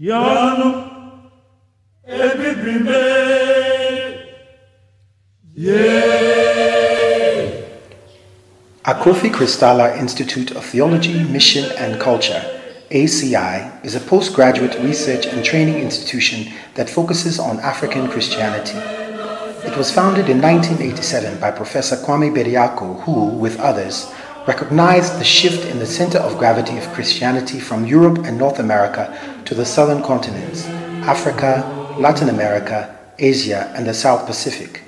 yanu. Ebibrimbe Akrofi Christaller Institute of Theology, Mission and Culture, ACI, is a postgraduate research and training institution that focuses on African Christianity. It was founded in 1987 by Professor Kwame Bediako, who, with others, recognized the shift in the center of gravity of Christianity from Europe and North America to the southern continents, Africa, Latin America, Asia, and the South Pacific.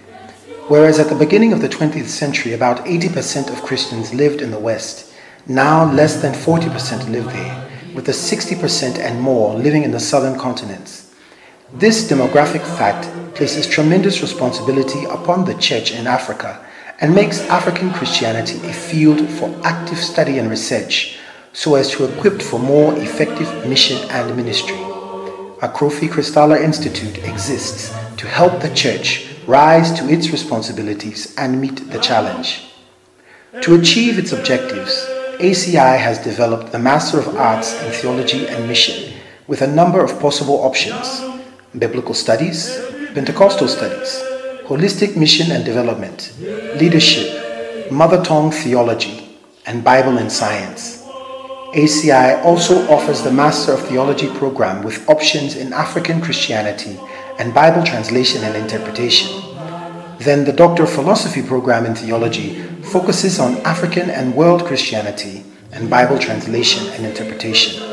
Whereas at the beginning of the 20th century, about 80% of Christians lived in the West, now less than 40% live there, with the 60% and more living in the southern continents. This demographic fact places tremendous responsibility upon the church in Africa and makes African Christianity a field for active study and research so as to equip for more effective mission and ministry. Akrofi Christaller Institute exists to help the church rise to its responsibilities and meet the challenge. To achieve its objectives, ACI has developed the Master of Arts in Theology and Mission with a number of possible options biblical studies, Pentecostal studies, holistic mission and development, leadership, mother tongue theology, and Bible and science. ACI also offers the Master of Theology program with options in African Christianity and Bible translation and interpretation. Then the Doctor of Philosophy program in theology focuses on African and world Christianity and Bible translation and interpretation.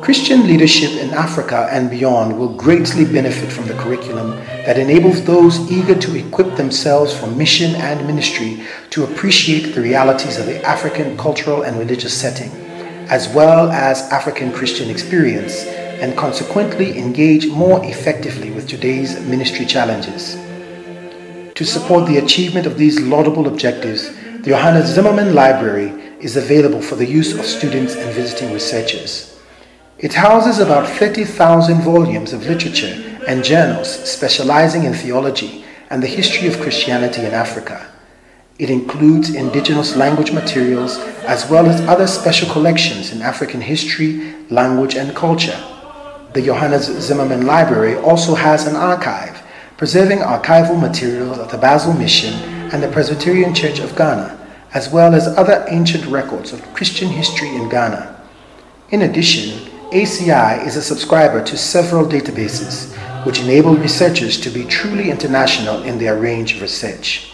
Christian leadership in Africa and beyond will greatly benefit from the curriculum that enables those eager to equip themselves for mission and ministry to appreciate the realities of the African cultural and religious setting, as well as African Christian experience, and consequently engage more effectively with today's ministry challenges. To support the achievement of these laudable objectives, the Johannes Zimmermann Library is available for the use of students and visiting researchers. It houses about 30,000 volumes of literature and journals specializing in theology and the history of Christianity in Africa. It includes indigenous language materials as well as other special collections in African history, language, and culture. The Johannes Zimmermann Library also has an archive preserving archival materials of the Basel Mission and the Presbyterian Church of Ghana, as well as other ancient records of Christian history in Ghana. In addition, ACI is a subscriber to several databases, which enable researchers to be truly international in their range of research.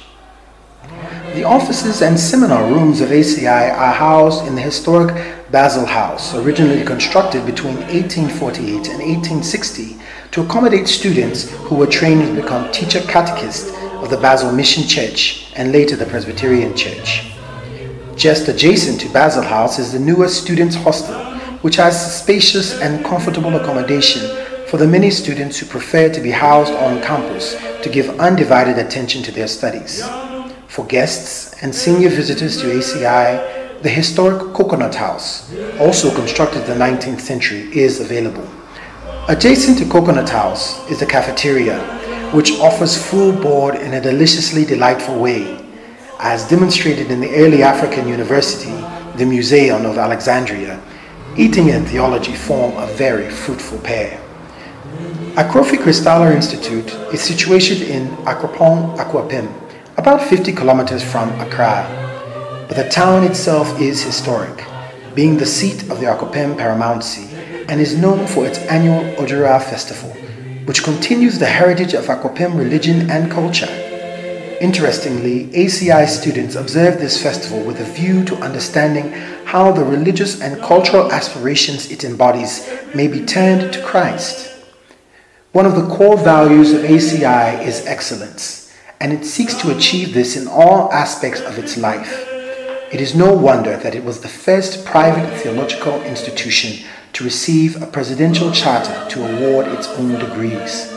The offices and seminar rooms of ACI are housed in the historic Basel House, originally constructed between 1848 and 1860 to accommodate students who were trained to become teacher catechists of the Basel Mission Church and later the Presbyterian Church. Just adjacent to Basel House is the newer Students' Hostel, which has spacious and comfortable accommodation for the many students who prefer to be housed on campus to give undivided attention to their studies. For guests and senior visitors to ACI, the historic Coconut House, also constructed in the 19th century, is available. Adjacent to Coconut House is the cafeteria, which offers full board in a deliciously delightful way, as demonstrated in the early African university, the Museum of Alexandria, eating and theology form a very fruitful pair. Akrofi Christaller Institute is situated in Akropong, Akuapem, about 50 kilometers from Accra. But the town itself is historic, being the seat of the Akuapem Paramountcy and is known for its annual Odwira Festival, which continues the heritage of Akuapem religion and culture. Interestingly, ACI students observe this festival with a view to understanding how the religious and cultural aspirations it embodies may be turned to Christ. One of the core values of ACI is excellence, and it seeks to achieve this in all aspects of its life. It is no wonder that it was the first private theological institution to receive a presidential charter to award its own degrees.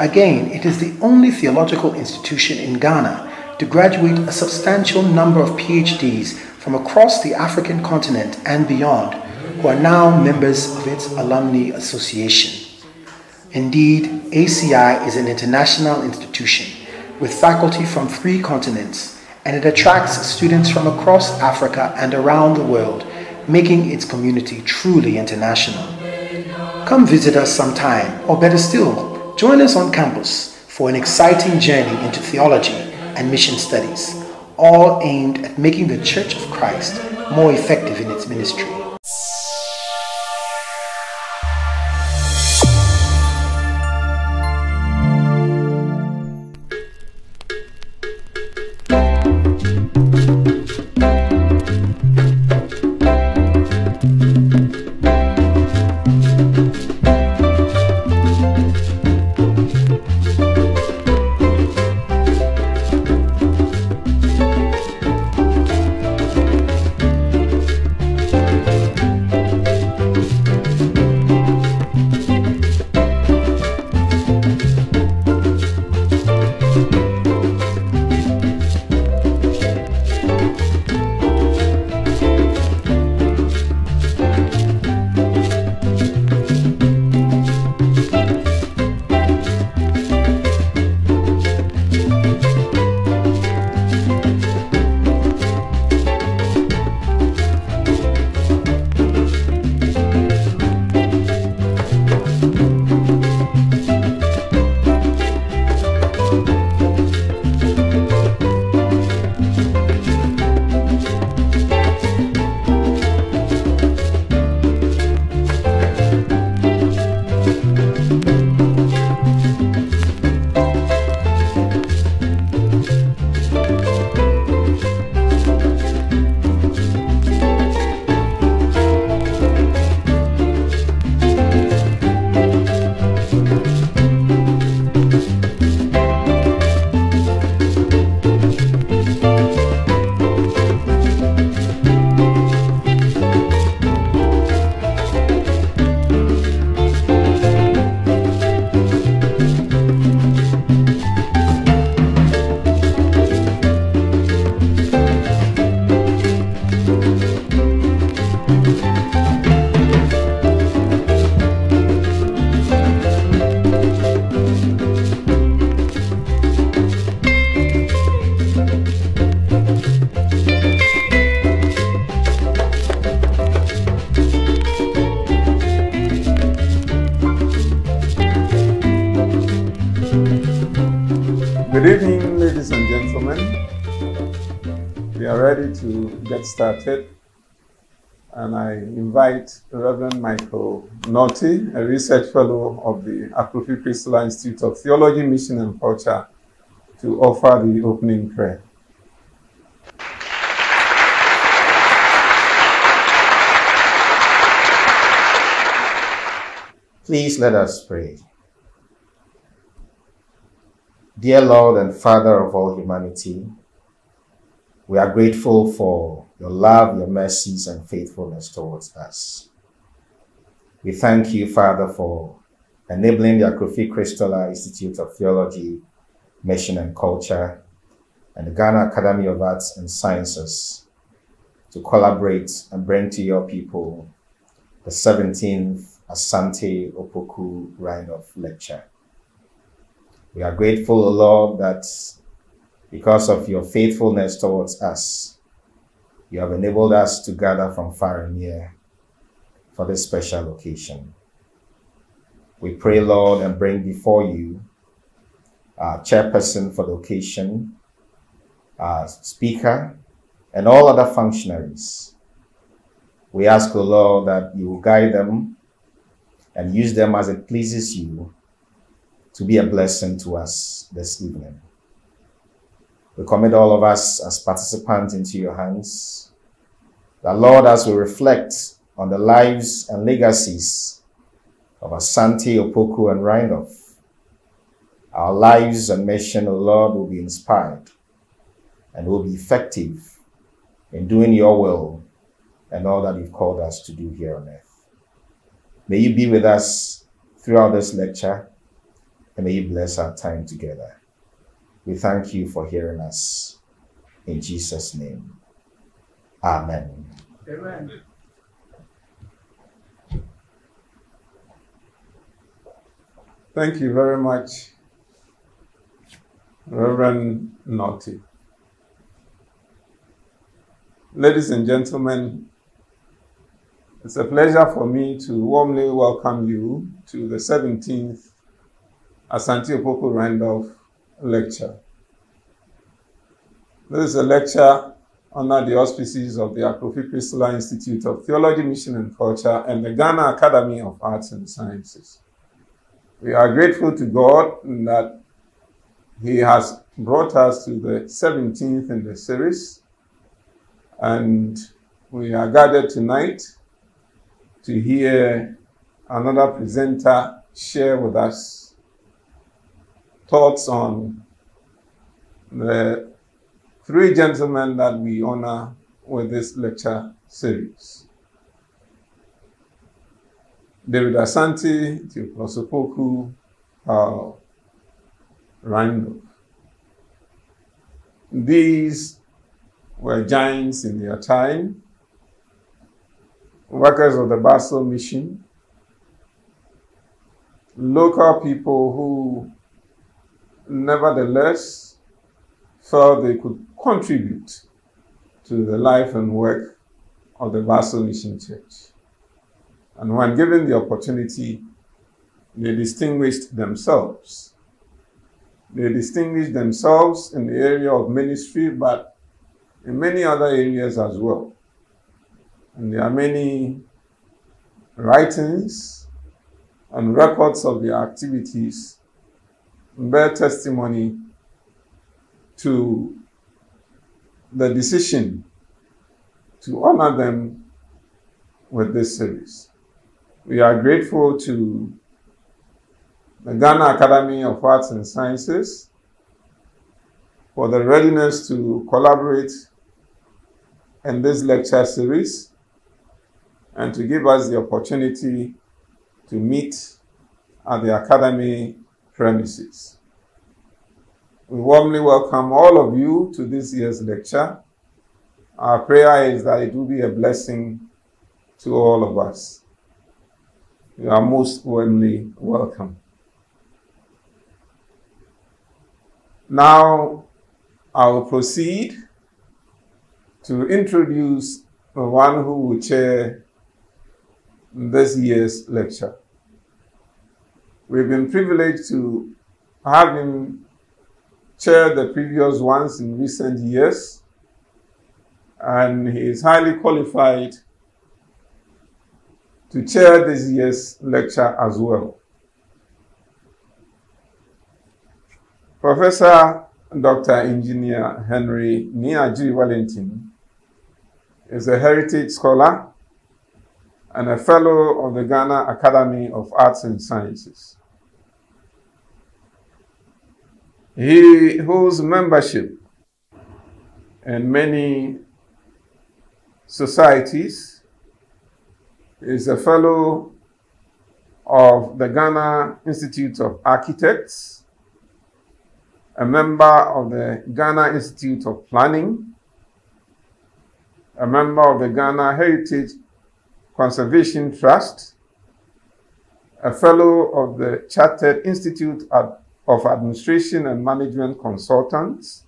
Again, it is the only theological institution in Ghana to graduate a substantial number of PhDs from across the African continent and beyond who are now members of its alumni association. Indeed, ACI is an international institution with faculty from three continents and it attracts students from across Africa and around the world, making its community truly international. Come visit us sometime, or better still, join us on campus for an exciting journey into theology and mission studies, all aimed at making the Church of Christ more effective in its ministry. Get started. And I invite Reverend Michael Naughty, a research fellow of the Akrofi Christaller Institute of Theology, Mission, and Culture, to offer the opening prayer. Please let us pray. Dear Lord and Father of all humanity, we are grateful for your love, your mercies, and faithfulness towards us. We thank you, Father, for enabling the Akrofi Christaller Institute of Theology, Mission, and Culture and the Ghana Academy of Arts and Sciences to collaborate and bring to your people the 17th Asante Opoku Reindorf Lecture. We are grateful, Lord, that because of your faithfulness towards us, you have enabled us to gather from far and near for this special occasion. We pray, Lord, and bring before you our chairperson for the occasion, our speaker, and all other functionaries. We ask, O Lord, that you will guide them and use them as it pleases you to be a blessing to us this evening. We commit all of us as participants into your hands. That Lord, as we reflect on the lives and legacies of Asante, Opoku, and Reindorf, our lives and mission, O Lord, will be inspired and will be effective in doing your will and all that you've called us to do here on earth. May you be with us throughout this lecture and may you bless our time together. We thank you for hearing us. In Jesus' name. Amen. Amen. Thank you very much, Reverend Naughty. Ladies and gentlemen, It's a pleasure for me to warmly welcome you to the 17th Asante Opoku Reindorf lecture. This is a lecture under the auspices of the Akrofi Christaller Institute of Theology, Mission and Culture and the Ghana Academy of Arts and Sciences. We are grateful to God that He has brought us to the 17th in the series, and we are gathered tonight to hear another presenter share with us thoughts on the three gentlemen that we honor with this lecture series. David Asante, Theophilus Opoku, uh, Reindorf. These were giants in their time, workers of the Basel Mission, local people who nevertheless felt they could contribute to the life and work of the Basel Mission Church. And when given the opportunity, they distinguished themselves. They distinguished themselves in the area of ministry, but in many other areas as well. And there are many writings and records of their activities bear testimony to the decision to honor them with this series. We are grateful to the Ghana Academy of Arts and Sciences for the readiness to collaborate in this lecture series and to give us the opportunity to meet at the Academy premises. We warmly welcome all of you to this year's lecture. Our prayer is that it will be a blessing to all of us. You are most warmly welcome. Now, I will proceed to introduce the one who will chair this year's lecture. We've been privileged to have him chair the previous ones in recent years, and he is highly qualified to chair this year's lecture as well. Professor Dr. Engineer Henry Niaji Wellington is a heritage scholar and a fellow of the Ghana Academy of Arts and Sciences. He holds membership in many societies, is a fellow of the Ghana Institute of Architects, a member of the Ghana Institute of Planning, a member of the Ghana Heritage Conservation Trust, a fellow of the Chartered Institute of Administration and Management Consultants,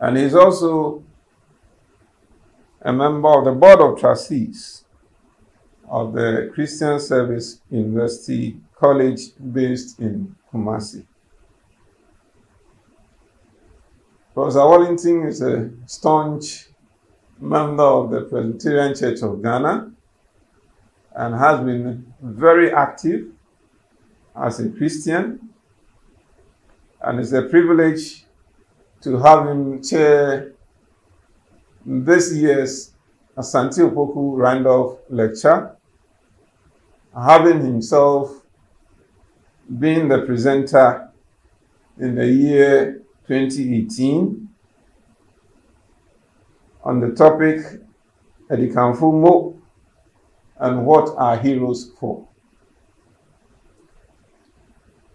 and he's also a member of the Board of Trustees of the Christian Service University College based in Kumasi. Professor Wellington is a staunch member of the Presbyterian Church of Ghana and has been very active as a Christian. And it's a privilege to have him chair this year's Asante Opoku Reindorf lecture, having himself been the presenter in the year 2018 on the topic Edikanfo Mo and what are heroes for.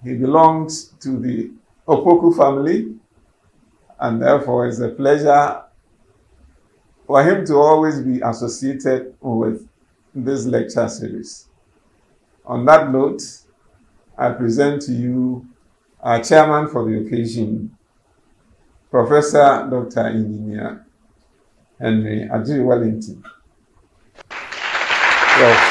He belongs to the Opoku family and therefore it's a pleasure for him to always be associated with this lecture series. On that note, I present to you our chairman for the occasion, Professor Dr. Engineer Henry Adziri Wellington. Well,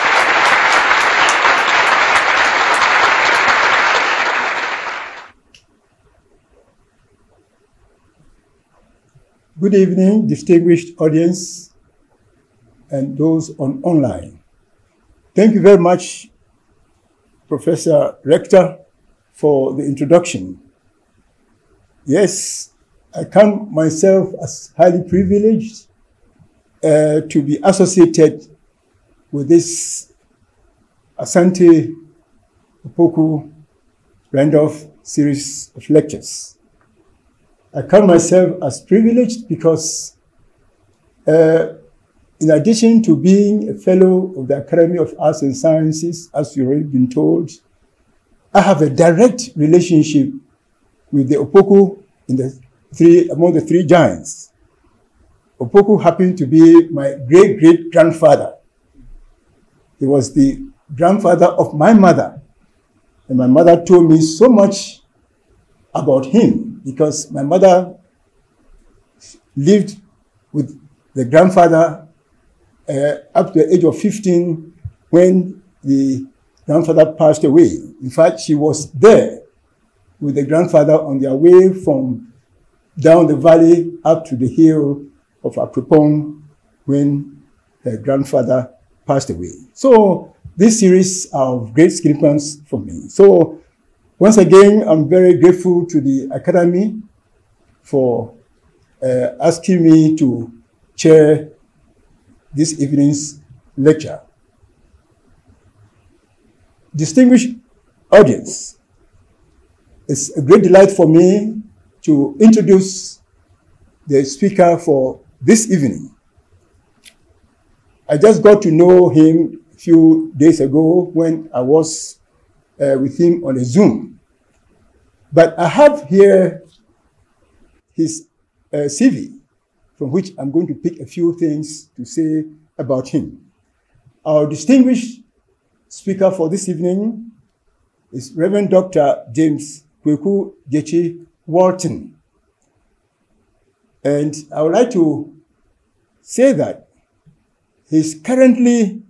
Good evening, distinguished audience and those on online. Thank you very much, Professor Rector, for the introduction. Yes, I count myself as highly privileged uh, to be associated with this Asante Opoku Reindorf series of lectures. I count myself as privileged because, uh, in addition to being a fellow of the Academy of Arts and Sciences, as you've already been told, I have a direct relationship with the Opoku in the three, among the three giants. Opoku happened to be my great great grandfather. He was the grandfather of my mother. And my mother told me so much about him because my mother lived with the grandfather uh, up to the age of 15 when the grandfather passed away. In fact, she was there with the grandfather on their way from down the valley up to the hill of Akropong when her grandfather passed away. So this series of great significance for me. So once again, I'm very grateful to the Academy for uh, asking me to chair this evening's lecture. Distinguished audience, it's a great delight for me to introduce the speaker for this evening. I just got to know him a few days ago when I was uh, with him on a Zoom. But I have here his uh, CV, from which I'm going to pick a few things to say about him. Our distinguished speaker for this evening is Reverend Dr. James Kweku Jechi Walton. And I would like to say that he's currently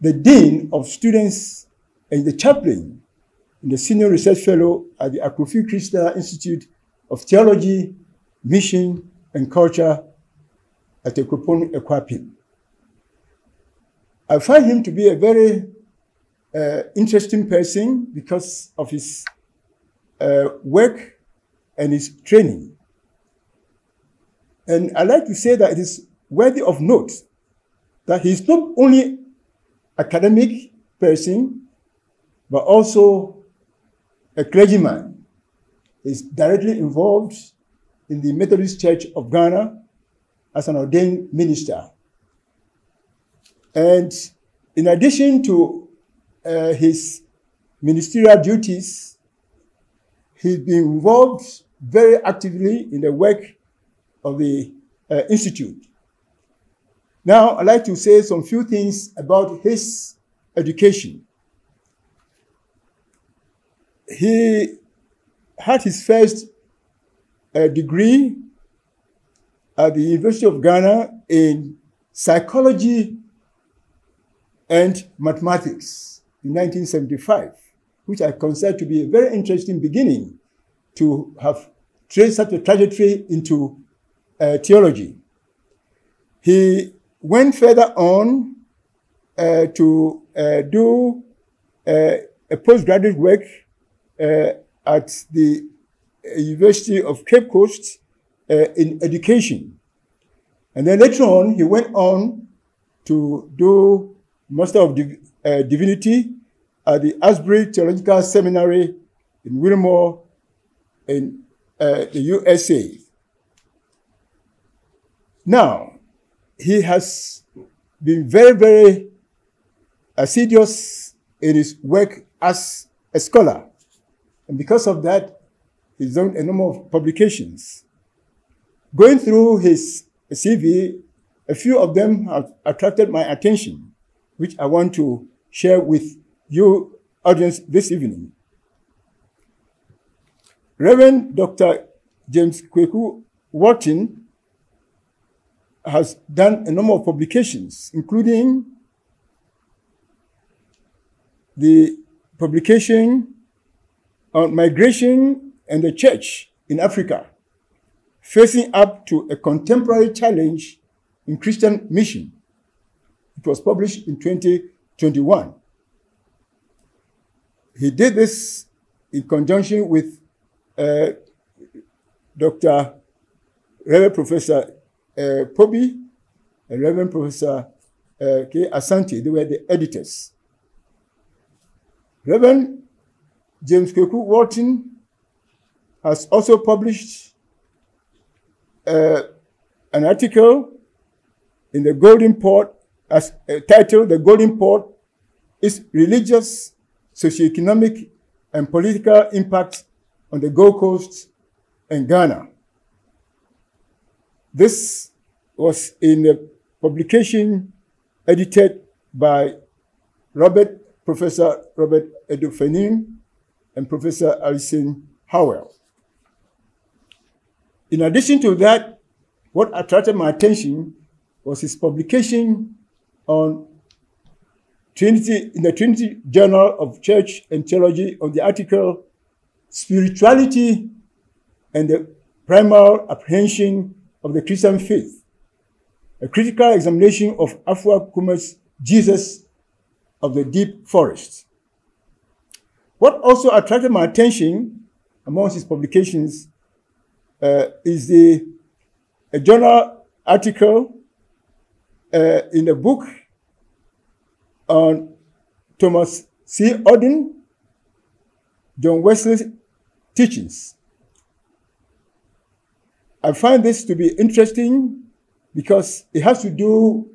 the Dean of Students and the chaplain and the senior research fellow at the Akrofi Christaller Institute of Theology, Mission, and Culture at Ekropon Ekwapim. I find him to be a very uh, interesting person because of his uh, work and his training. And I like to say that it is worthy of note that he's not only academic person, but also a clergyman. is directly involved in the Methodist Church of Ghana as an ordained minister. And in addition to uh, his ministerial duties, he's been involved very actively in the work of the uh, Institute. Now, I'd like to say some few things about his education he had his first uh, degree at the University of Ghana in psychology and mathematics in 1975, which I consider to be a very interesting beginning to have traced such a trajectory into uh, theology. He went further on uh, to uh, do uh, a postgraduate work at the University of Cape Coast uh, in education. And then later on, he went on to do Master of Div uh, Divinity at the Asbury Theological Seminary in Wilmore in uh, the USA. Now, he has been very, very assiduous in his work as a scholar. And because of that, he's done a number of publications. Going through his CV, a few of them have attracted my attention, which I want to share with you, audience, this evening. Reverend Dr. James Kweku Walton has done a number of publications, including the publication on migration and the church in Africa, facing up to a contemporary challenge in Christian mission. It was published in 2021. He did this in conjunction with uh, Dr. Reverend Professor uh, Pobi and Reverend Professor uh, K. Asante. They were the editors. Reverend James Kweku Walton has also published uh, an article in the Golden Port as uh, titled The Golden Port is Religious, Socioeconomic, and Political Impact on the Gold Coast and Ghana. This was in a publication edited by Robert, Professor Robert Addo-Fening and Professor Alison Howell. In addition to that, what attracted my attention was his publication on Trinity in the Trinity Journal of Church and Theology on the article Spirituality and the Primal Apprehension of the Christian Faith, a critical examination of Afua Kuma's Jesus of the Deep Forest. What also attracted my attention amongst his publications uh, is the a journal article uh, in a book on Thomas C. Oden, John Wesley's teachings. I find this to be interesting because it has to do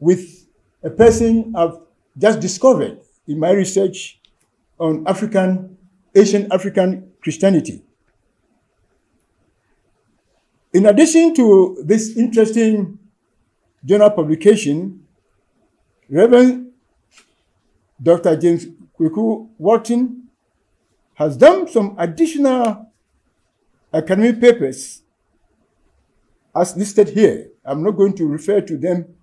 with a person I've just discovered in my research on African, Asian African Christianity. In addition to this interesting journal publication, Reverend Dr. James Kweku Walton has done some additional academic papers as listed here. I'm not going to refer to them,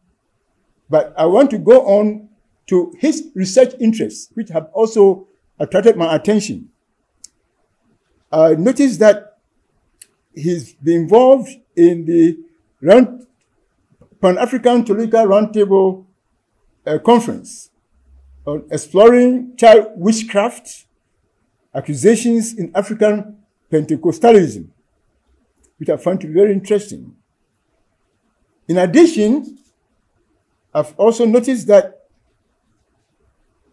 but I want to go on to his research interests, which have also attracted my attention. I noticed that he's been involved in the round, Pan-African Theological Roundtable uh, Conference on exploring child witchcraft, accusations in African Pentecostalism, which I found to be very interesting. In addition, I've also noticed that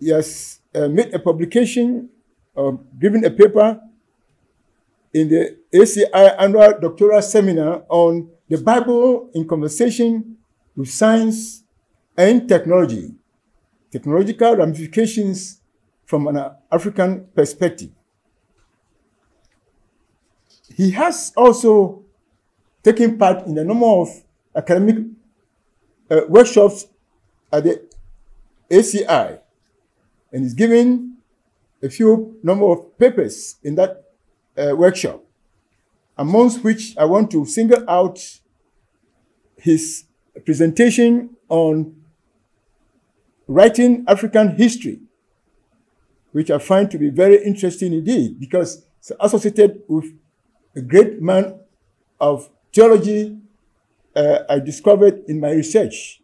has uh, made a publication or given a paper in the ACI annual doctoral seminar on the Bible in conversation with science and technology, technological ramifications from an African perspective. He has also taken part in a number of academic uh, workshops at the ACI and is giving a few number of papers in that uh, workshop, amongst which I want to single out his presentation on writing African history, which I find to be very interesting indeed, because it's associated with a great man of theology uh, I discovered in my research,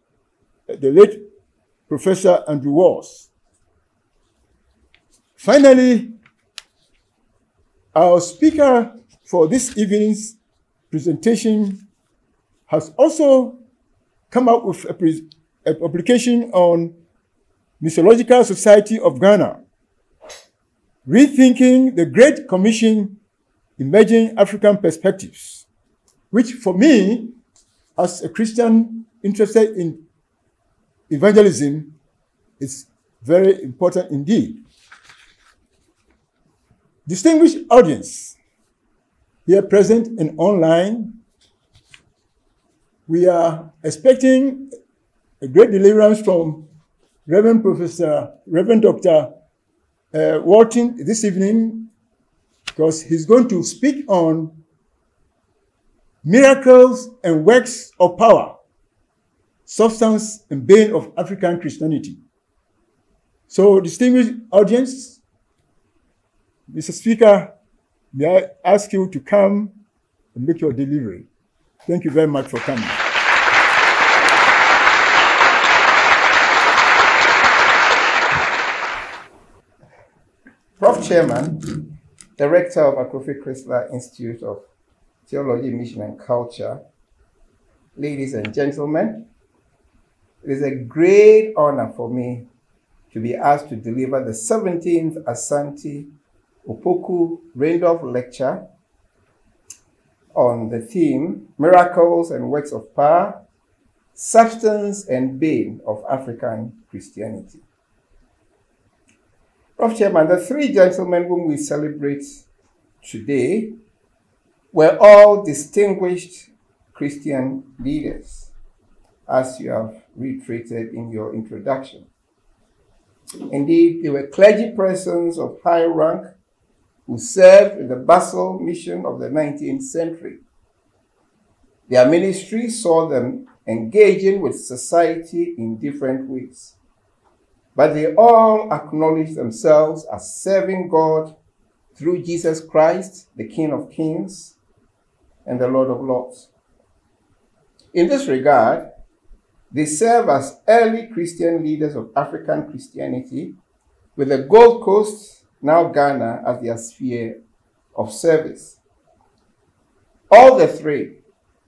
the late Professor Andrew Walls. Finally, our speaker for this evening's presentation has also come up with a, a publication on Missiological Society of Ghana, Rethinking the Great Commission Emerging African Perspectives, which for me, as a Christian interested in evangelism, is very important indeed. Distinguished audience, here present and online, we are expecting a great deliverance from Reverend Professor, Reverend Dr. Uh, Walton this evening, because he's going to speak on miracles and works of power, substance and being of African Christianity. So, distinguished audience, Mr. Speaker, may I ask you to come and make your delivery? Thank you very much for coming. Prof. Chairman, Director of Akrofi Christaller Institute of Theology, Mission, and Culture, ladies and gentlemen, it is a great honor for me to be asked to deliver the 17th Asante Opoku Reindorf Lecture on the theme Miracles and Works of Power, Substance and Bane of African Christianity. Prof. Chairman, the three gentlemen whom we celebrate today were all distinguished Christian leaders, as you have reiterated in your introduction. Indeed, they were clergy persons of high rank who served in the Basel mission of the 19th century. Their ministry saw them engaging with society in different ways but they all acknowledge themselves as serving God through Jesus Christ, the King of Kings and the Lord of Lords. In this regard, they serve as early Christian leaders of African Christianity, with the Gold Coast, now Ghana, as their sphere of service. All the three,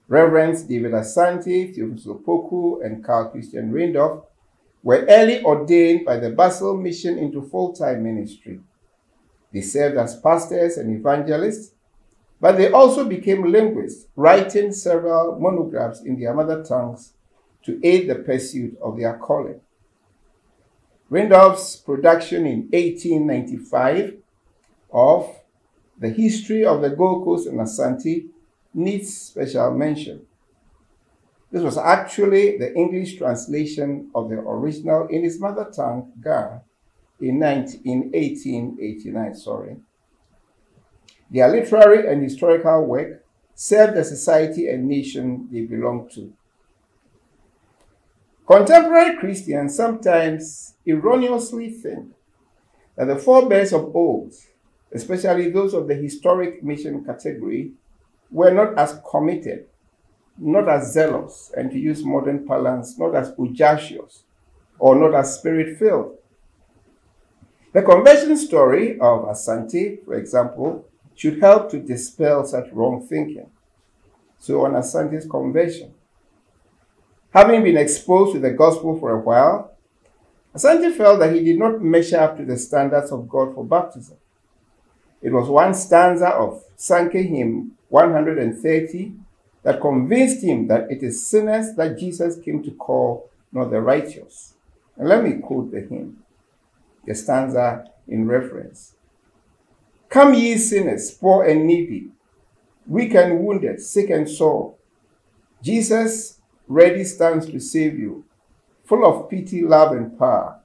Reverends David Asante, Theophilus Opoku, and Carl Christian Reindorf, were early ordained by the Basel Mission into full time ministry. They served as pastors and evangelists, but they also became linguists, writing several monographs in their mother tongues to aid the pursuit of their calling. Reindorf's production in 1895 of The History of the Gold Coast and Asante needs special mention. This was actually the English translation of the original in his mother tongue, Ga, in, 19, in 1889. Sorry. Their literary and historical work served the society and nation they belonged to. Contemporary Christians sometimes erroneously think that the forebears of old, especially those of the historic mission category, were not as committed not as zealous, and to use modern parlance, not as audacious or not as spirit filled. The conversion story of Asante, for example, should help to dispel such wrong thinking. So, on Asante's conversion, having been exposed to the gospel for a while, Asante felt that he did not measure up to the standards of God for baptism. It was one stanza of Sankey hymn 130 that convinced him that it is sinners that Jesus came to call, not the righteous. And let me quote the hymn, the stanza in reference. Come, ye sinners, poor and needy, weak and wounded, sick and sore. Jesus ready stands to save you, full of pity, love, and power.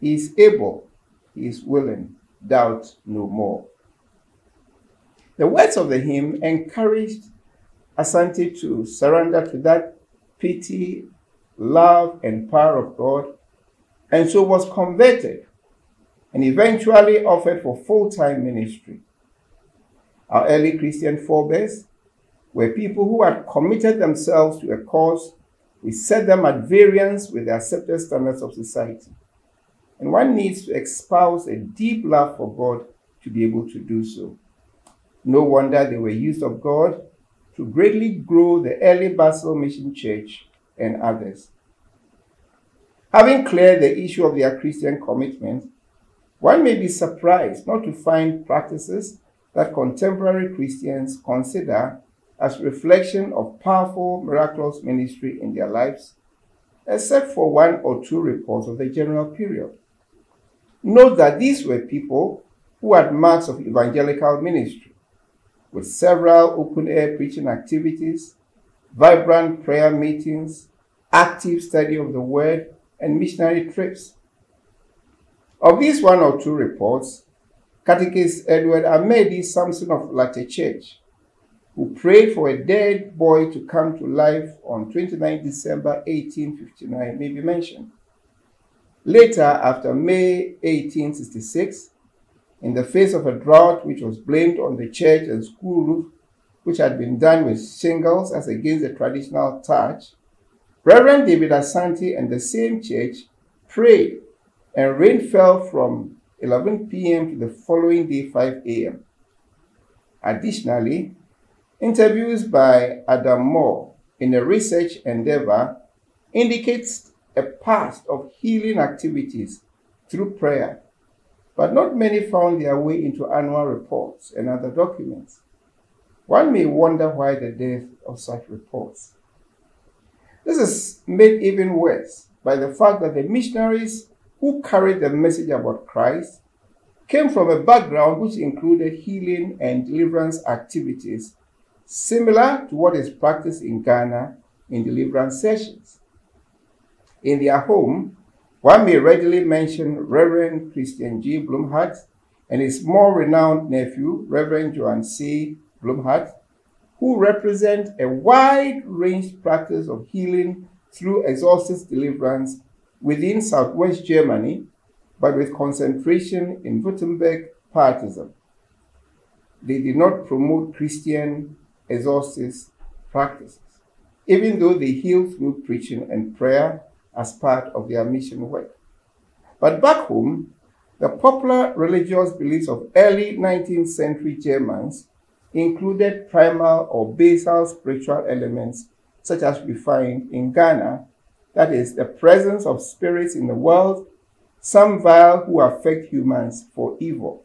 He is able, he is willing, doubt no more. The words of the hymn encouraged Asante to surrender to that pity, love, and power of God, and so was converted and eventually offered for full time ministry. Our early Christian forebears were people who had committed themselves to a cause which set them at variance with the accepted standards of society. And one needs to espouse a deep love for God to be able to do so. No wonder they were used of God to greatly grow the early Basel Mission Church and others. Having cleared the issue of their Christian commitment, one may be surprised not to find practices that contemporary Christians consider as reflection of powerful, miraculous ministry in their lives, except for one or two reports of the general period. Note that these were people who had marks of evangelical ministry with several open air preaching activities, vibrant prayer meetings, active study of the word, and missionary trips. Of these one or two reports, Catechist Edward Amedi Samson of Larteh Church, who prayed for a dead boy to come to life on 29 December 1859, may be mentioned. Later, after May 1866, in the face of a drought which was blamed on the church and school roof, which had been done with shingles as against the traditional thatch, Reverend David Asante and the same church prayed, and rain fell from 11 p.m. to the following day, 5 a.m. Additionally, interviews by Adam Moore in a research endeavor indicates a past of healing activities through prayer, but not many found their way into annual reports and other documents. One may wonder why the death of such reports. This is made even worse by the fact that the missionaries who carried the message about Christ came from a background which included healing and deliverance activities similar to what is practiced in Ghana in deliverance sessions. In their home, one may readily mention Reverend Christian G. Blumhardt and his more renowned nephew, Reverend Johann C. Blumhardt, who represent a wide range practice of healing through exorcist deliverance within southwest Germany, but with concentration in Württemberg Pietism. They did not promote Christian exorcist practices, even though they healed through preaching and prayer as part of their mission work. But back home, the popular religious beliefs of early 19th century Germans included primal or basal spiritual elements, such as we find in Ghana, that is, the presence of spirits in the world, some vile who affect humans for evil.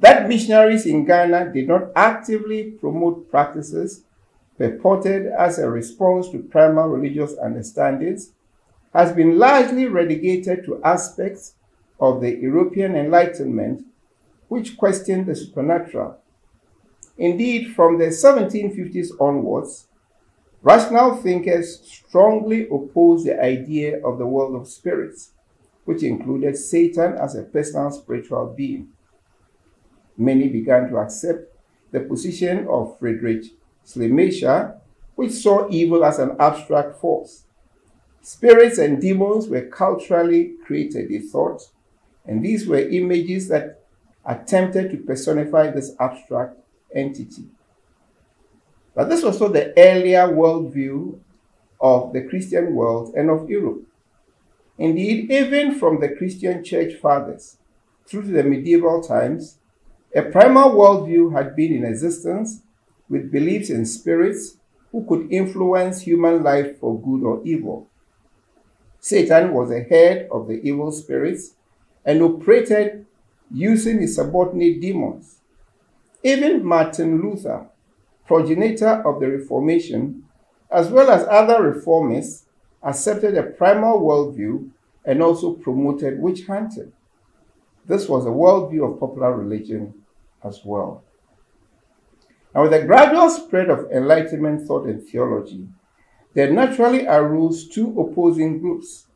That missionaries in Ghana did not actively promote practices purported as a response to primal religious understandings has been largely relegated to aspects of the European Enlightenment which questioned the supernatural Indeed, from the 1750s onwards, rational thinkers strongly opposed the idea of the world of spirits, which included Satan as a personal spiritual being. Many began to accept the position of Friedrich Schleiermacher, which saw evil as an abstract force. Spirits and demons were culturally created, he thought, and these were images that attempted to personify this abstract entity. But this was not the earlier worldview of the Christian world and of Europe. Indeed, even from the Christian church fathers through to the medieval times, a primal worldview had been in existence with beliefs in spirits who could influence human life for good or evil. Satan was the head of the evil spirits and operated using his subordinate demons even Martin Luther, progenitor of the Reformation, as well as other reformers, accepted a primal worldview and also promoted witch hunting. This was a worldview of popular religion as well. Now, with the gradual spread of Enlightenment thought and theology, there naturally arose two opposing groups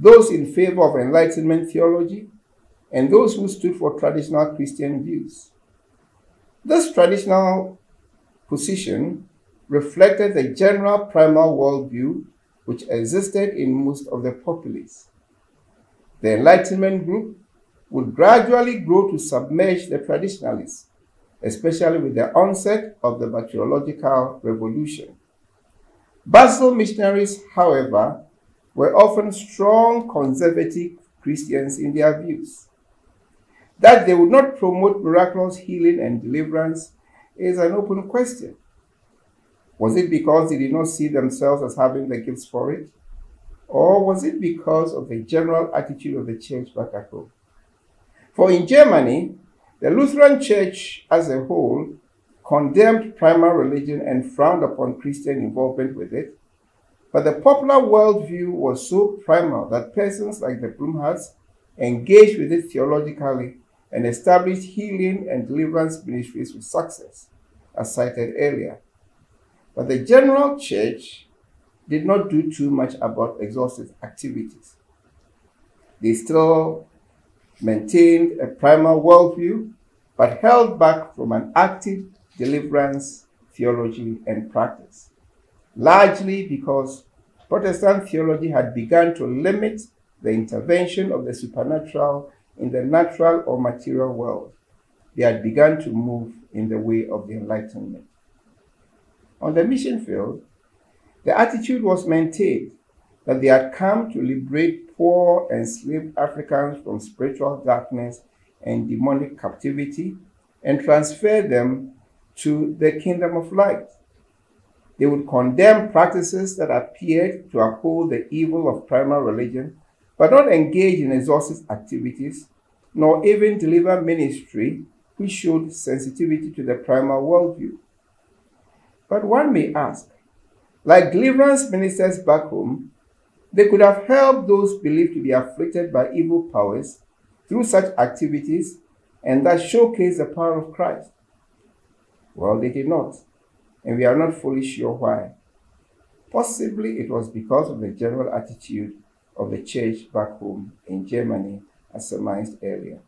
those in favor of Enlightenment theology and those who stood for traditional Christian views. This traditional position reflected the general primal worldview which existed in most of the populace. The Enlightenment group would gradually grow to submerge the traditionalists, especially with the onset of the bacteriological revolution. Basel missionaries, however, were often strong conservative Christians in their views. That they would not promote miraculous healing and deliverance is an open question. Was it because they did not see themselves as having the gifts for it? Or was it because of the general attitude of the church back at home? For in Germany, the Lutheran Church as a whole condemned primal religion and frowned upon Christian involvement with it. But the popular worldview was so primal that persons like the Blumhardts engaged with it theologically and established healing and deliverance ministries with success, as cited earlier. But the general church did not do too much about exhaustive activities. They still maintained a primal worldview, but held back from an active deliverance theology and practice, largely because Protestant theology had begun to limit the intervention of the supernatural in the natural or material world, they had begun to move in the way of the Enlightenment. On the mission field, the attitude was maintained that they had come to liberate poor enslaved Africans from spiritual darkness and demonic captivity and transfer them to the kingdom of light. They would condemn practices that appeared to uphold the evil of primal religion, but not engage in exhaustive activities, nor even deliver ministry which showed sensitivity to the primal worldview. But one may ask, like deliverance ministers back home, they could have helped those believed to be afflicted by evil powers through such activities and that showcase the power of Christ. Well, they did not, and we are not fully sure why. Possibly it was because of the general attitude of the church back home in Germany, as surmised earlier.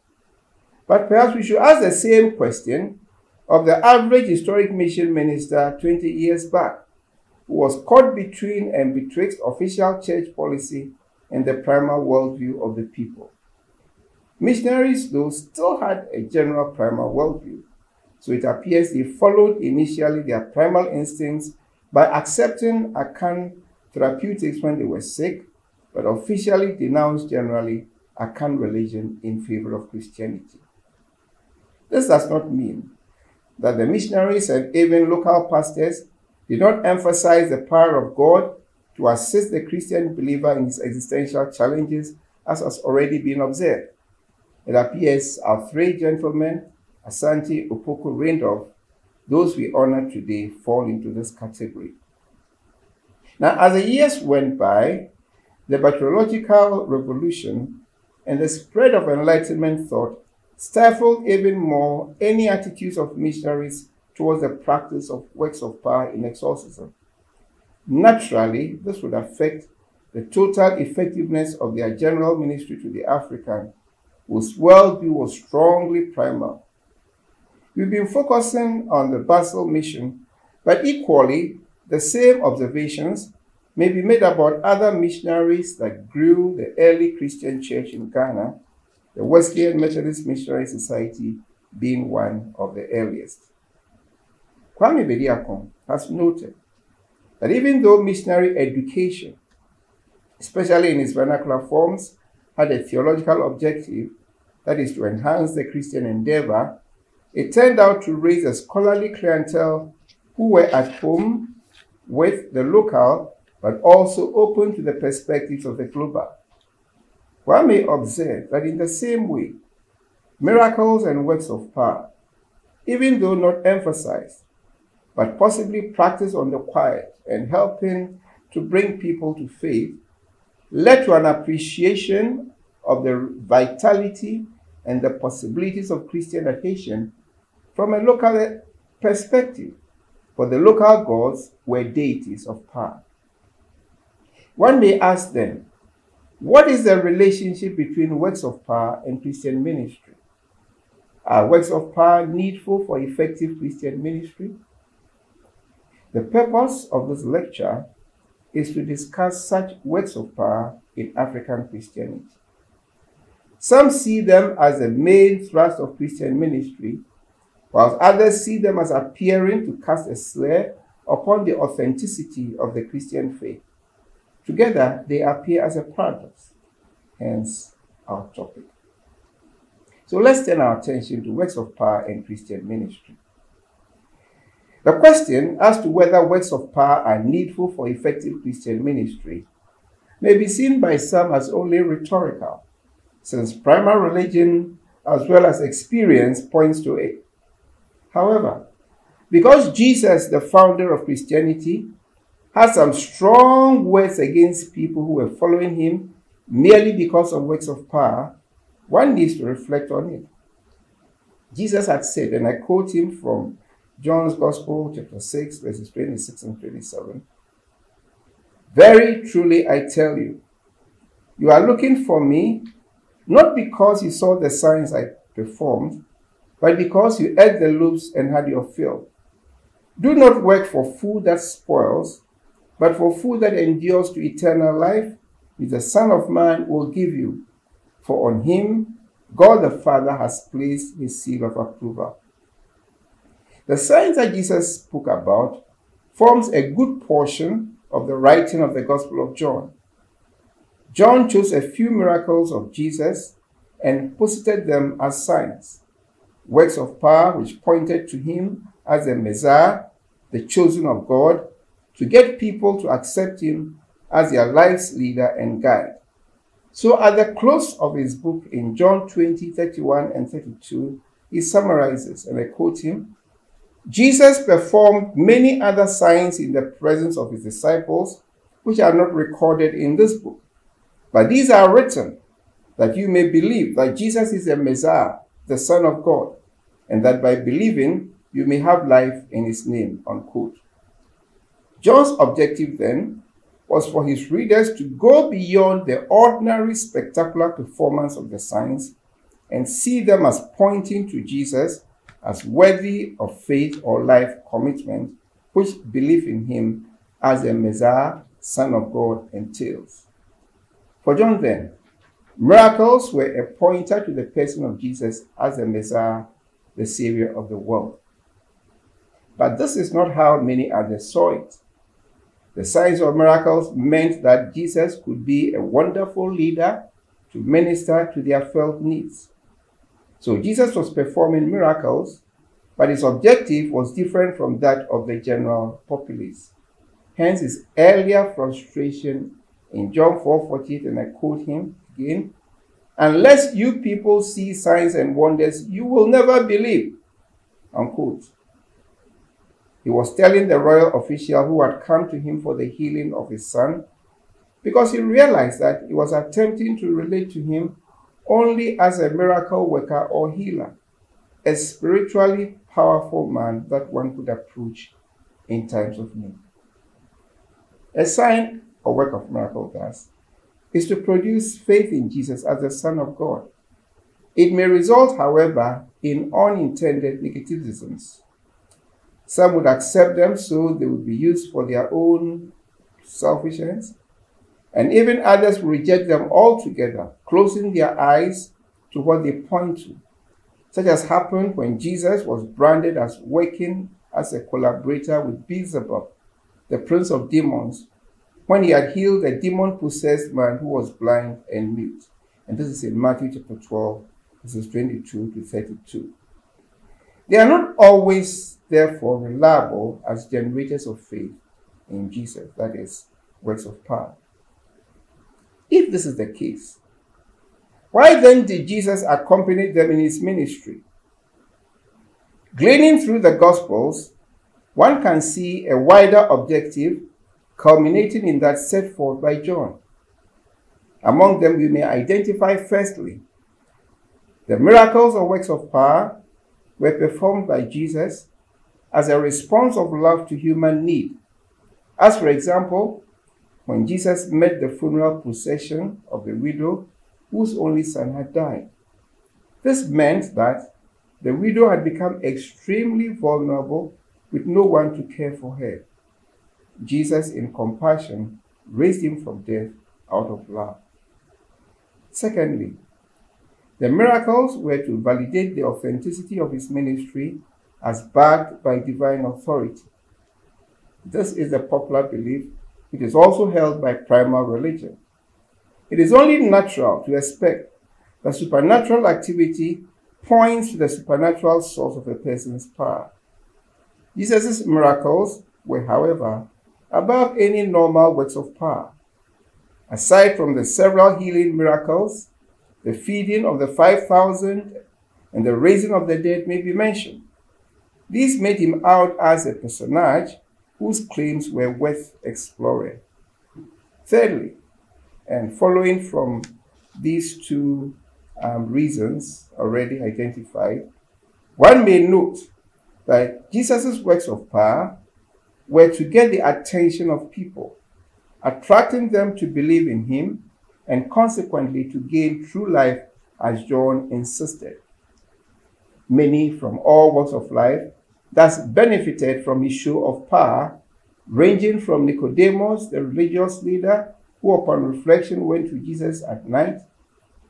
But perhaps we should ask the same question of the average historic mission minister 20 years back was caught between and betwixt official church policy and the primal worldview of the people. Missionaries, though, still had a general primal worldview, so it appears they followed initially their primal instincts by accepting Akan therapeutics when they were sick, but officially denounced generally Akan religion in favor of Christianity. This does not mean that the missionaries and even local pastors did not emphasize the power of God to assist the Christian believer in his existential challenges, as has already been observed. It appears our three gentlemen, Asante, Opoku, Reindorf, those we honor today, fall into this category. Now, as the years went by, the bacteriological revolution and the spread of Enlightenment thought stifled even more any attitudes of missionaries towards the practice of works of power in exorcism. Naturally, this would affect the total effectiveness of their general ministry to the African, whose worldview was strongly primal. We've been focusing on the Basel mission, but equally, the same observations may be made about other missionaries that grew the early Christian church in Ghana, the Wesleyan Methodist Missionary Society being one of the earliest. Kwame Bediako has noted that even though missionary education, especially in its vernacular forms, had a theological objective, that is to enhance the Christian endeavor, it turned out to raise a scholarly clientele who were at home with the local, but also open to the perspectives of the global. One may observe that in the same way, miracles and works of power, even though not emphasized, but possibly practice on the quiet and helping to bring people to faith led to an appreciation of the vitality and the possibilities of Christian adhesion from a local perspective, for the local gods were deities of power. One may ask then, what is the relationship between works of power and Christian ministry? Are works of power needful for effective Christian ministry? The purpose of this lecture is to discuss such works of power in African Christianity. Some see them as the main thrust of Christian ministry, while others see them as appearing to cast a slur upon the authenticity of the Christian faith. Together, they appear as a paradox, hence our topic. So let's turn our attention to works of power in Christian ministry. The question as to whether works of power are needful for effective Christian ministry may be seen by some as only rhetorical, since primal religion as well as experience points to it. However, because Jesus, the founder of Christianity, has some strong words against people who were following him merely because of works of power, one needs to reflect on it. Jesus had said, and I quote him from John's Gospel, chapter 6, verses 26 and 27. Very truly I tell you, you are looking for me not because you saw the signs I performed, but because you ate the loaves and had your fill. Do not work for food that spoils, but for food that endures to eternal life, which the Son of Man will give you, for on him God the Father has placed his seal of approval. The signs that Jesus spoke about forms a good portion of the writing of the Gospel of John. John chose a few miracles of Jesus and posited them as signs, works of power which pointed to him as the Messiah, the chosen of God, to get people to accept him as their life's leader and guide. So at the close of his book in John 20, 31 and 32, he summarizes, and I quote him, Jesus performed many other signs in the presence of his disciples, which are not recorded in this book. But these are written that you may believe that Jesus is the Messiah, the Son of God, and that by believing you may have life in his name. Unquote. John's objective then was for his readers to go beyond the ordinary spectacular performance of the signs and see them as pointing to Jesus as worthy of faith or life commitment, which belief in him as a Messiah, Son of God, entails. For John, then, miracles were a pointer to the person of Jesus as the Messiah, the Savior of the world. But this is not how many others saw it. The signs of miracles meant that Jesus could be a wonderful leader to minister to their felt needs. So Jesus was performing miracles, but his objective was different from that of the general populace. Hence his earlier frustration in John 4:48, and I quote him again, unless you people see signs and wonders, you will never believe. Unquote. He was telling the royal official who had come to him for the healing of his son because he realized that he was attempting to relate to him only as a miracle worker or healer, a spiritually powerful man that one could approach in times of need. A sign or work of miracle thus is to produce faith in Jesus as the Son of God. It may result, however, in unintended negativisms. Some would accept them so they would be used for their own selfish ends, and even others reject them altogether, closing their eyes to what they point to, such as happened when Jesus was branded as working as a collaborator with Beelzebub, the prince of demons, when he had healed a demon possessed man who was blind and mute. And this is in Matthew chapter 12, verses 22 to 32. They are not always, therefore, reliable as generators of faith in Jesus, that is, works of power. If this is the case, why then did Jesus accompany them in his ministry? Gleaning through the Gospels, one can see a wider objective culminating in that set forth by John. Among them, we may identify firstly the miracles or works of power were performed by Jesus as a response of love to human need. As, for example, when Jesus met the funeral procession of the widow whose only son had died. This meant that the widow had become extremely vulnerable with no one to care for her. Jesus, in compassion, raised him from death out of love. Secondly, the miracles were to validate the authenticity of his ministry as backed by divine authority. This is the popular belief it is also held by primal religion. It is only natural to expect that supernatural activity points to the supernatural source of a person's power. Jesus' miracles were, however, above any normal works of power. Aside from the several healing miracles, the feeding of the 5,000 and the raising of the dead may be mentioned. These made him out as a personage whose claims were worth exploring. Thirdly, and following from these two um, reasons already identified, one may note that Jesus' works of power were to get the attention of people, attracting them to believe in him and consequently to gain true life as John insisted. Many from all walks of life thus benefited from his show of power, ranging from Nicodemus, the religious leader, who upon reflection went to Jesus at night,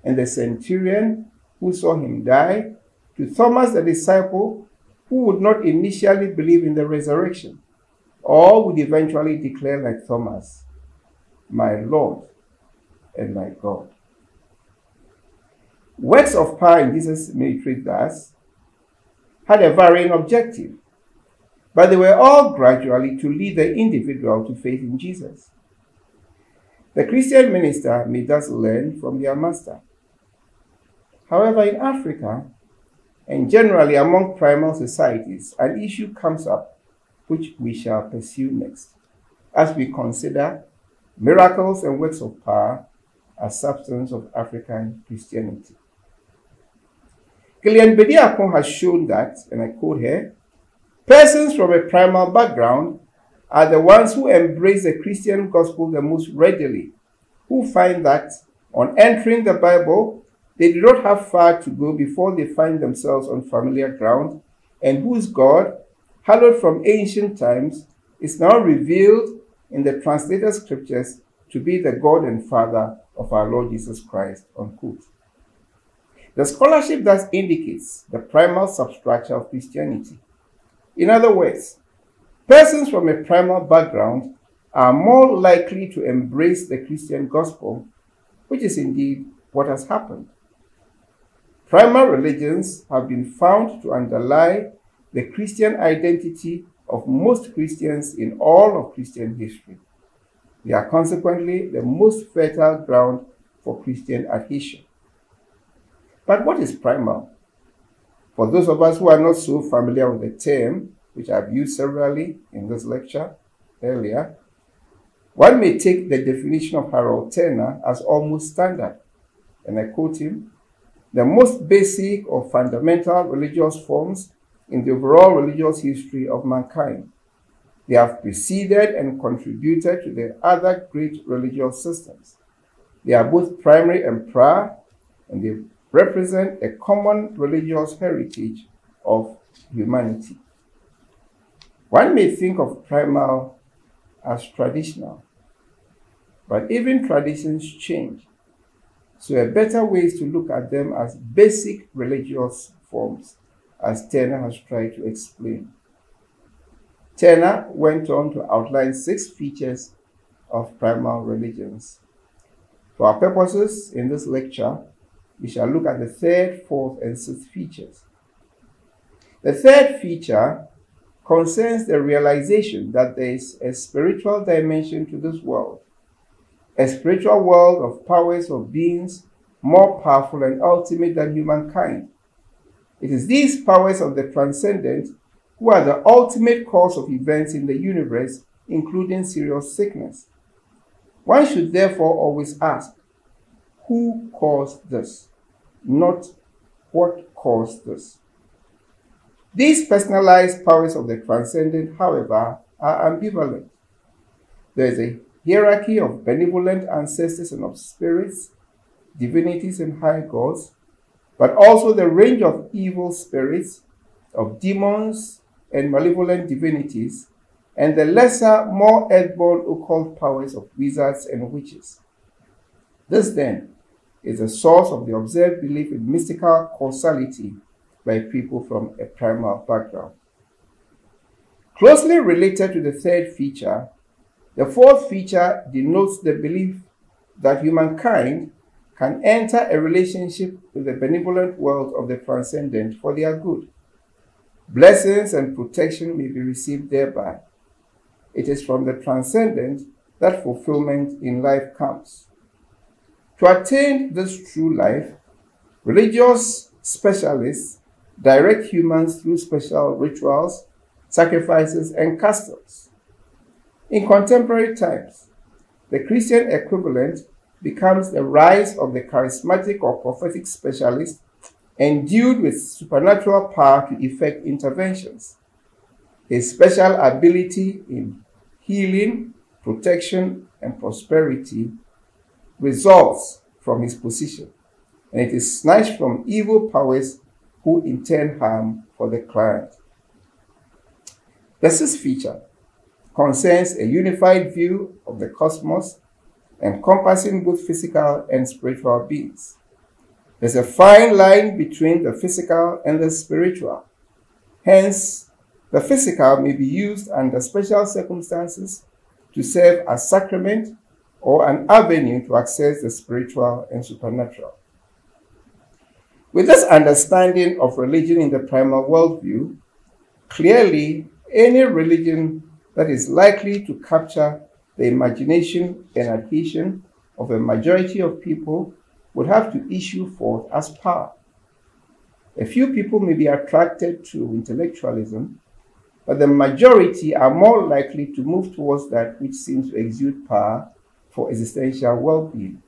and the centurion who saw him die, to Thomas the disciple who would not initially believe in the resurrection, or would eventually declare, like Thomas, My Lord and my God. Works of power in Jesus' military thus had a varying objective, but they were all gradually to lead the individual to faith in Jesus. The Christian minister may thus learn from their master. However, in Africa, and generally among primal societies, an issue comes up which we shall pursue next as we consider miracles and works of power as substance of African Christianity. Gillian Bediako has shown that, and I quote here, persons from a primal background are the ones who embrace the Christian gospel the most readily, who find that on entering the Bible, they do not have far to go before they find themselves on familiar ground, and whose God, hallowed from ancient times, is now revealed in the translated scriptures to be the God and Father of our Lord Jesus Christ. Unquote. The scholarship thus indicates the primal substructure of Christianity. In other words, persons from a primal background are more likely to embrace the Christian gospel, which is indeed what has happened. Primal religions have been found to underlie the Christian identity of most Christians in all of Christian history. They are consequently the most fertile ground for Christian adhesion. But what is primal? For those of us who are not so familiar with the term, which I've used severally in this lecture earlier, one may take the definition of Harold Turner as almost standard. And I quote him The most basic or fundamental religious forms in the overall religious history of mankind. They have preceded and contributed to the other great religious systems. They are both primary and prior, and they represent a common religious heritage of humanity. One may think of primal as traditional, but even traditions change. So, a better way is to look at them as basic religious forms, as Turner has tried to explain. Turner went on to outline six features of primal religions. For our purposes in this lecture, we shall look at the third, fourth, and sixth features. The third feature concerns the realization that there is a spiritual dimension to this world, a spiritual world of powers of beings more powerful and ultimate than humankind. It is these powers of the transcendent who are the ultimate cause of events in the universe, including serious sickness. One should therefore always ask, who caused this? Not what caused this. These personalized powers of the transcendent, however, are ambivalent. There is a hierarchy of benevolent ancestors and of spirits, divinities, and high gods, but also the range of evil spirits, of demons, and malevolent divinities, and the lesser, more earthborn occult powers of wizards and witches. This, then, is the source of the observed belief in mystical causality by people from a primal background. Closely related to the third feature, the fourth feature denotes the belief that humankind can enter a relationship with the benevolent world of the transcendent for their good. Blessings and protection may be received thereby. It is from the transcendent that fulfillment in life comes. To attain this true life, religious specialists direct humans through special rituals, sacrifices, and customs. In contemporary times, the Christian equivalent becomes the rise of the charismatic or prophetic specialist endued with supernatural power to effect interventions. His special ability in healing, protection, and prosperity results from his position, and it is snatched from evil powers who intend harm for the client. The sixth feature concerns a unified view of the cosmos encompassing both physical and spiritual beings. There's a fine line between the physical and the spiritual. Hence, the physical may be used under special circumstances to serve as sacrament or an avenue to access the spiritual and supernatural. With this understanding of religion in the primal worldview, clearly any religion that is likely to capture the imagination and adhesion of a majority of people would have to issue forth as power. A few people may be attracted to intellectualism, but the majority are more likely to move towards that which seems to exude power for existential well being.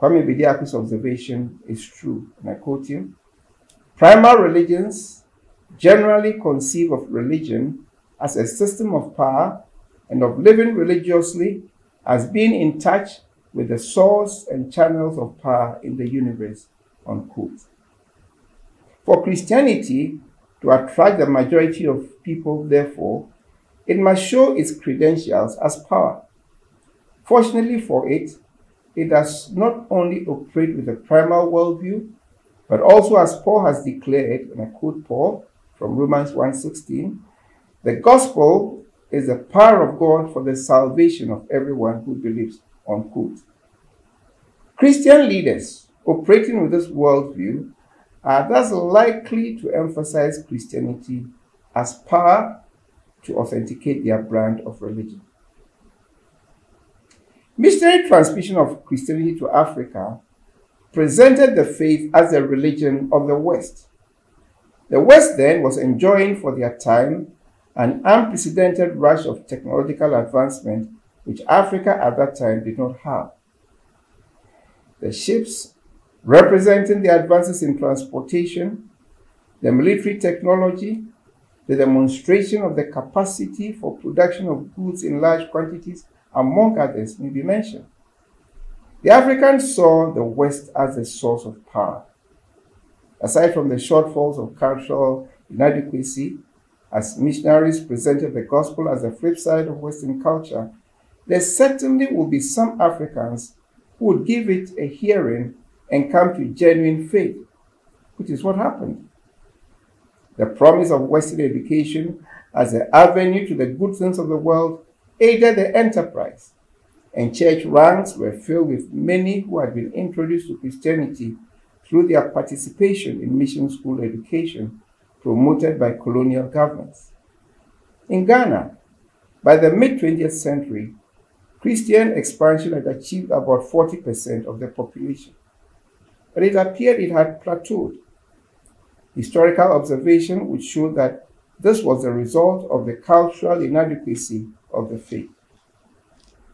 Kwame Bediako's observation is true, and I quote him Primal religions generally conceive of religion as a system of power and of living religiously as being in touch with the source and channels of power in the universe. Unquote. For Christianity to attract the majority of people, therefore, it must show its credentials as power. Fortunately for it, it does not only operate with a primal worldview, but also as Paul has declared, and I quote Paul from Romans 1:16, the gospel is the power of God for the salvation of everyone who believes, unquote. Christian leaders operating with this worldview are thus likely to emphasize Christianity as power to authenticate their brand of religion. Missionary transmission of Christianity to Africa presented the faith as a religion of the West. The West then was enjoying for their time an unprecedented rush of technological advancement which Africa at that time did not have. The ships representing the advances in transportation, the military technology, the demonstration of the capacity for production of goods in large quantities among others, may be mentioned. The Africans saw the West as a source of power. Aside from the shortfalls of cultural inadequacy, as missionaries presented the gospel as the flip side of Western culture, there certainly will be some Africans who would give it a hearing and come to genuine faith, which is what happened. The promise of Western education as an avenue to the good things of the world aided the enterprise, and church ranks were filled with many who had been introduced to Christianity through their participation in mission school education promoted by colonial governments. In Ghana, by the mid 20th century, Christian expansion had achieved about 40% of the population, but it appeared it had plateaued. Historical observation would show that this was the result of the cultural inadequacy of the faith.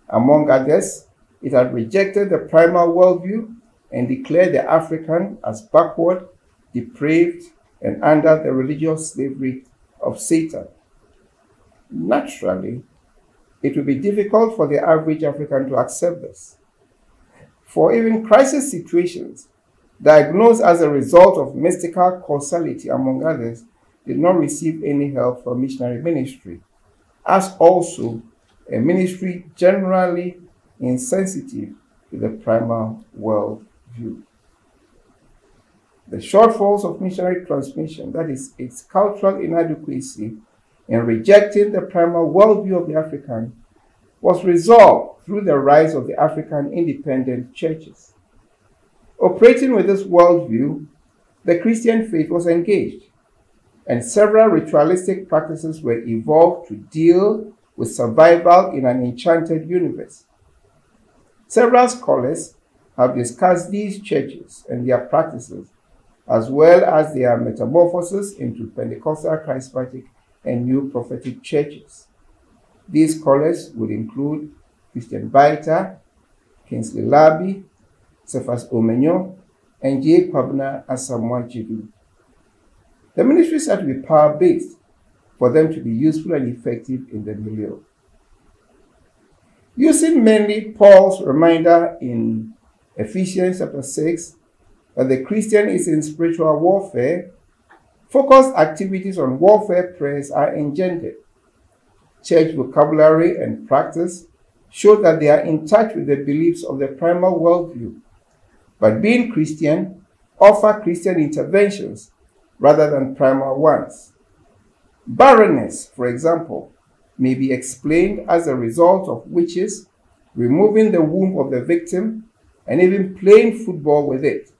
Among others, it had rejected the primal worldview and declared the African as backward, depraved, and under the religious slavery of Satan. Naturally, it will be difficult for the average African to accept this. For even crisis situations, diagnosed as a result of mystical causality, among others, did not receive any help from missionary ministry as also a ministry generally insensitive to the primal world view. The shortfalls of missionary transmission, that is, its cultural inadequacy in rejecting the primal worldview of the African, was resolved through the rise of the African independent churches. Operating with this worldview, the Christian faith was engaged and several ritualistic practices were evolved to deal with survival in an enchanted universe. Several scholars have discussed these churches and their practices, as well as their metamorphosis into Pentecostal charismatic and new prophetic churches. These scholars would include Christian Baëta, Kingsley Larbi, Cephas Omenyo, and J. Kwabena Asamoah Gyadu. The ministries have to be power based for them to be useful and effective in the milieu. Using mainly Paul's reminder in Ephesians chapter 6 that the Christian is in spiritual warfare, focused activities on warfare prayers are engendered. Church vocabulary and practice show that they are in touch with the beliefs of the primal worldview, but being Christian, offer Christian interventions rather than primal ones. Barrenness, for example, may be explained as a result of witches removing the womb of the victim and even playing football with it.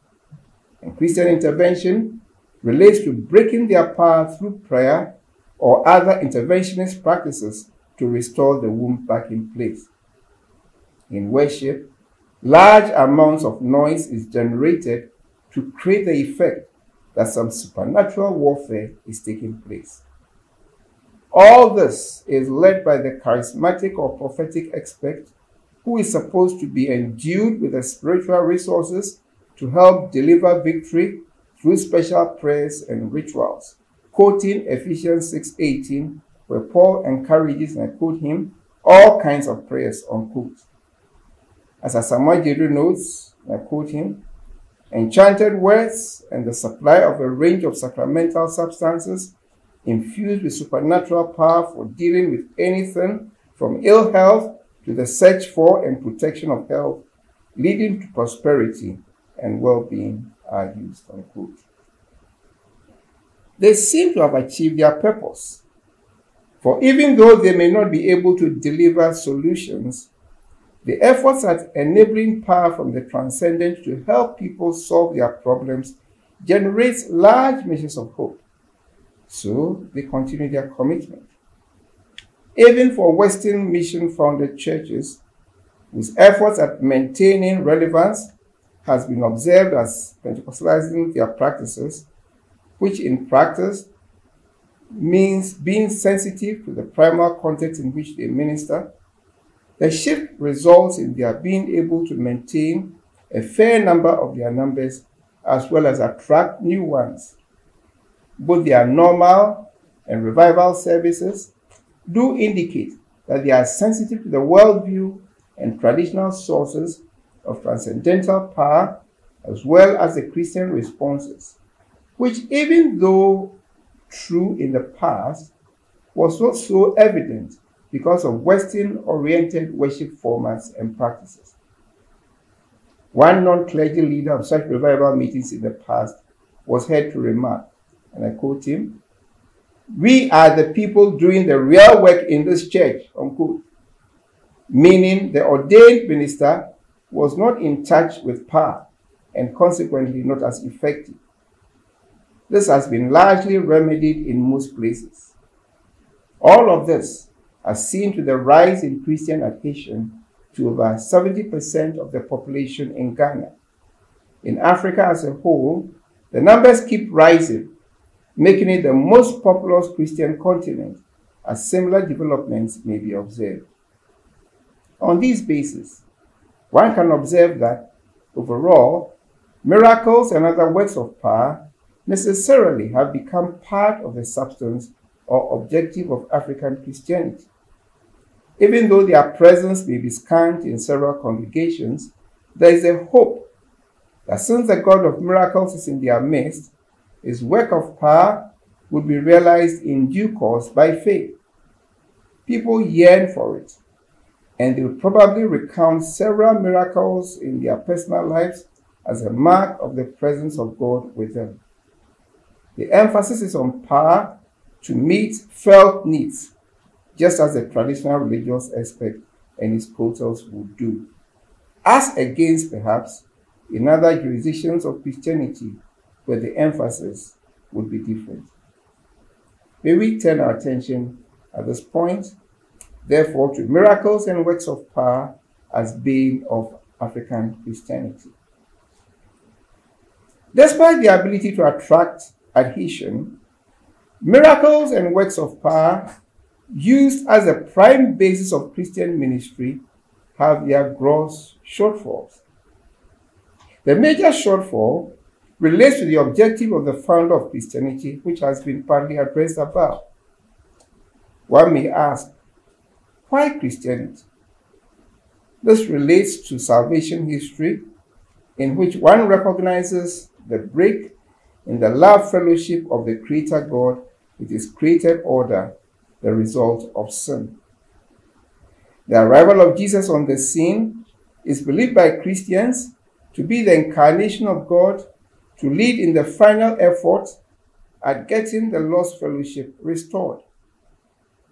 And Christian intervention relates to breaking their power through prayer or other interventionist practices to restore the womb back in place. In worship, large amounts of noise is generated to create the effect that some supernatural warfare is taking place. All this is led by the charismatic or prophetic expert who is supposed to be endued with the spiritual resources to help deliver victory through special prayers and rituals. Quoting Ephesians 6:18, where Paul encourages, and I quote him, all kinds of prayers, unquote. As Asamoah notes, I quote him, enchanted words and the supply of a range of sacramental substances infused with supernatural power for dealing with anything from ill health to the search for and protection of health, leading to prosperity and well being are used. Unquote. They seem to have achieved their purpose. For even though they may not be able to deliver solutions, the efforts at enabling power from the transcendent to help people solve their problems generates large measures of hope. So they continue their commitment. Even for Western mission founded churches, whose efforts at maintaining relevance has been observed as Pentecostalizing their practices, which in practice means being sensitive to the primal context in which they minister. The shift results in their being able to maintain a fair number of their numbers as well as attract new ones. Both their normal and revival services do indicate that they are sensitive to the worldview and traditional sources of transcendental power as well as the Christian responses, which, even though true in the past, was not so evident because of Western oriented worship formats and practices. One non clergy leader of such revival meetings in the past was heard to remark, and I quote him We are the people doing the real work in this church, unquote. Meaning the ordained minister was not in touch with power and consequently not as effective. This has been largely remedied in most places. All of this has seen to the rise in Christian adhesion to over 70% of the population in Ghana. In Africa as a whole, the numbers keep rising, making it the most populous Christian continent, as similar developments may be observed. On these basis, one can observe that, overall, miracles and other works of power necessarily have become part of the substance or objective of African Christianity. Even though their presence may be scant in several congregations, there is a hope that since the God of miracles is in their midst, his work of power would be realized in due course by faith. People yearn for it, and they will probably recount several miracles in their personal lives as a mark of the presence of God with them. The emphasis is on power to meet felt needs, just as the traditional religious aspect and its portals would do, as against perhaps in other jurisdictions of Christianity where the emphasis would be different. May we turn our attention at this point therefore, to miracles and works of power as being of African Christianity. Despite the ability to attract adhesion, miracles and works of power used as a prime basis of Christian ministry have their gross shortfalls. The major shortfall relates to the objective of the founder of Christianity, which has been partly addressed above. One may ask, why Christianity? This relates to salvation history, in which one recognizes the break in the love fellowship of the Creator God with His created order, the result of sin. The arrival of Jesus on the scene is believed by Christians to be the incarnation of God to lead in the final effort at getting the lost fellowship restored.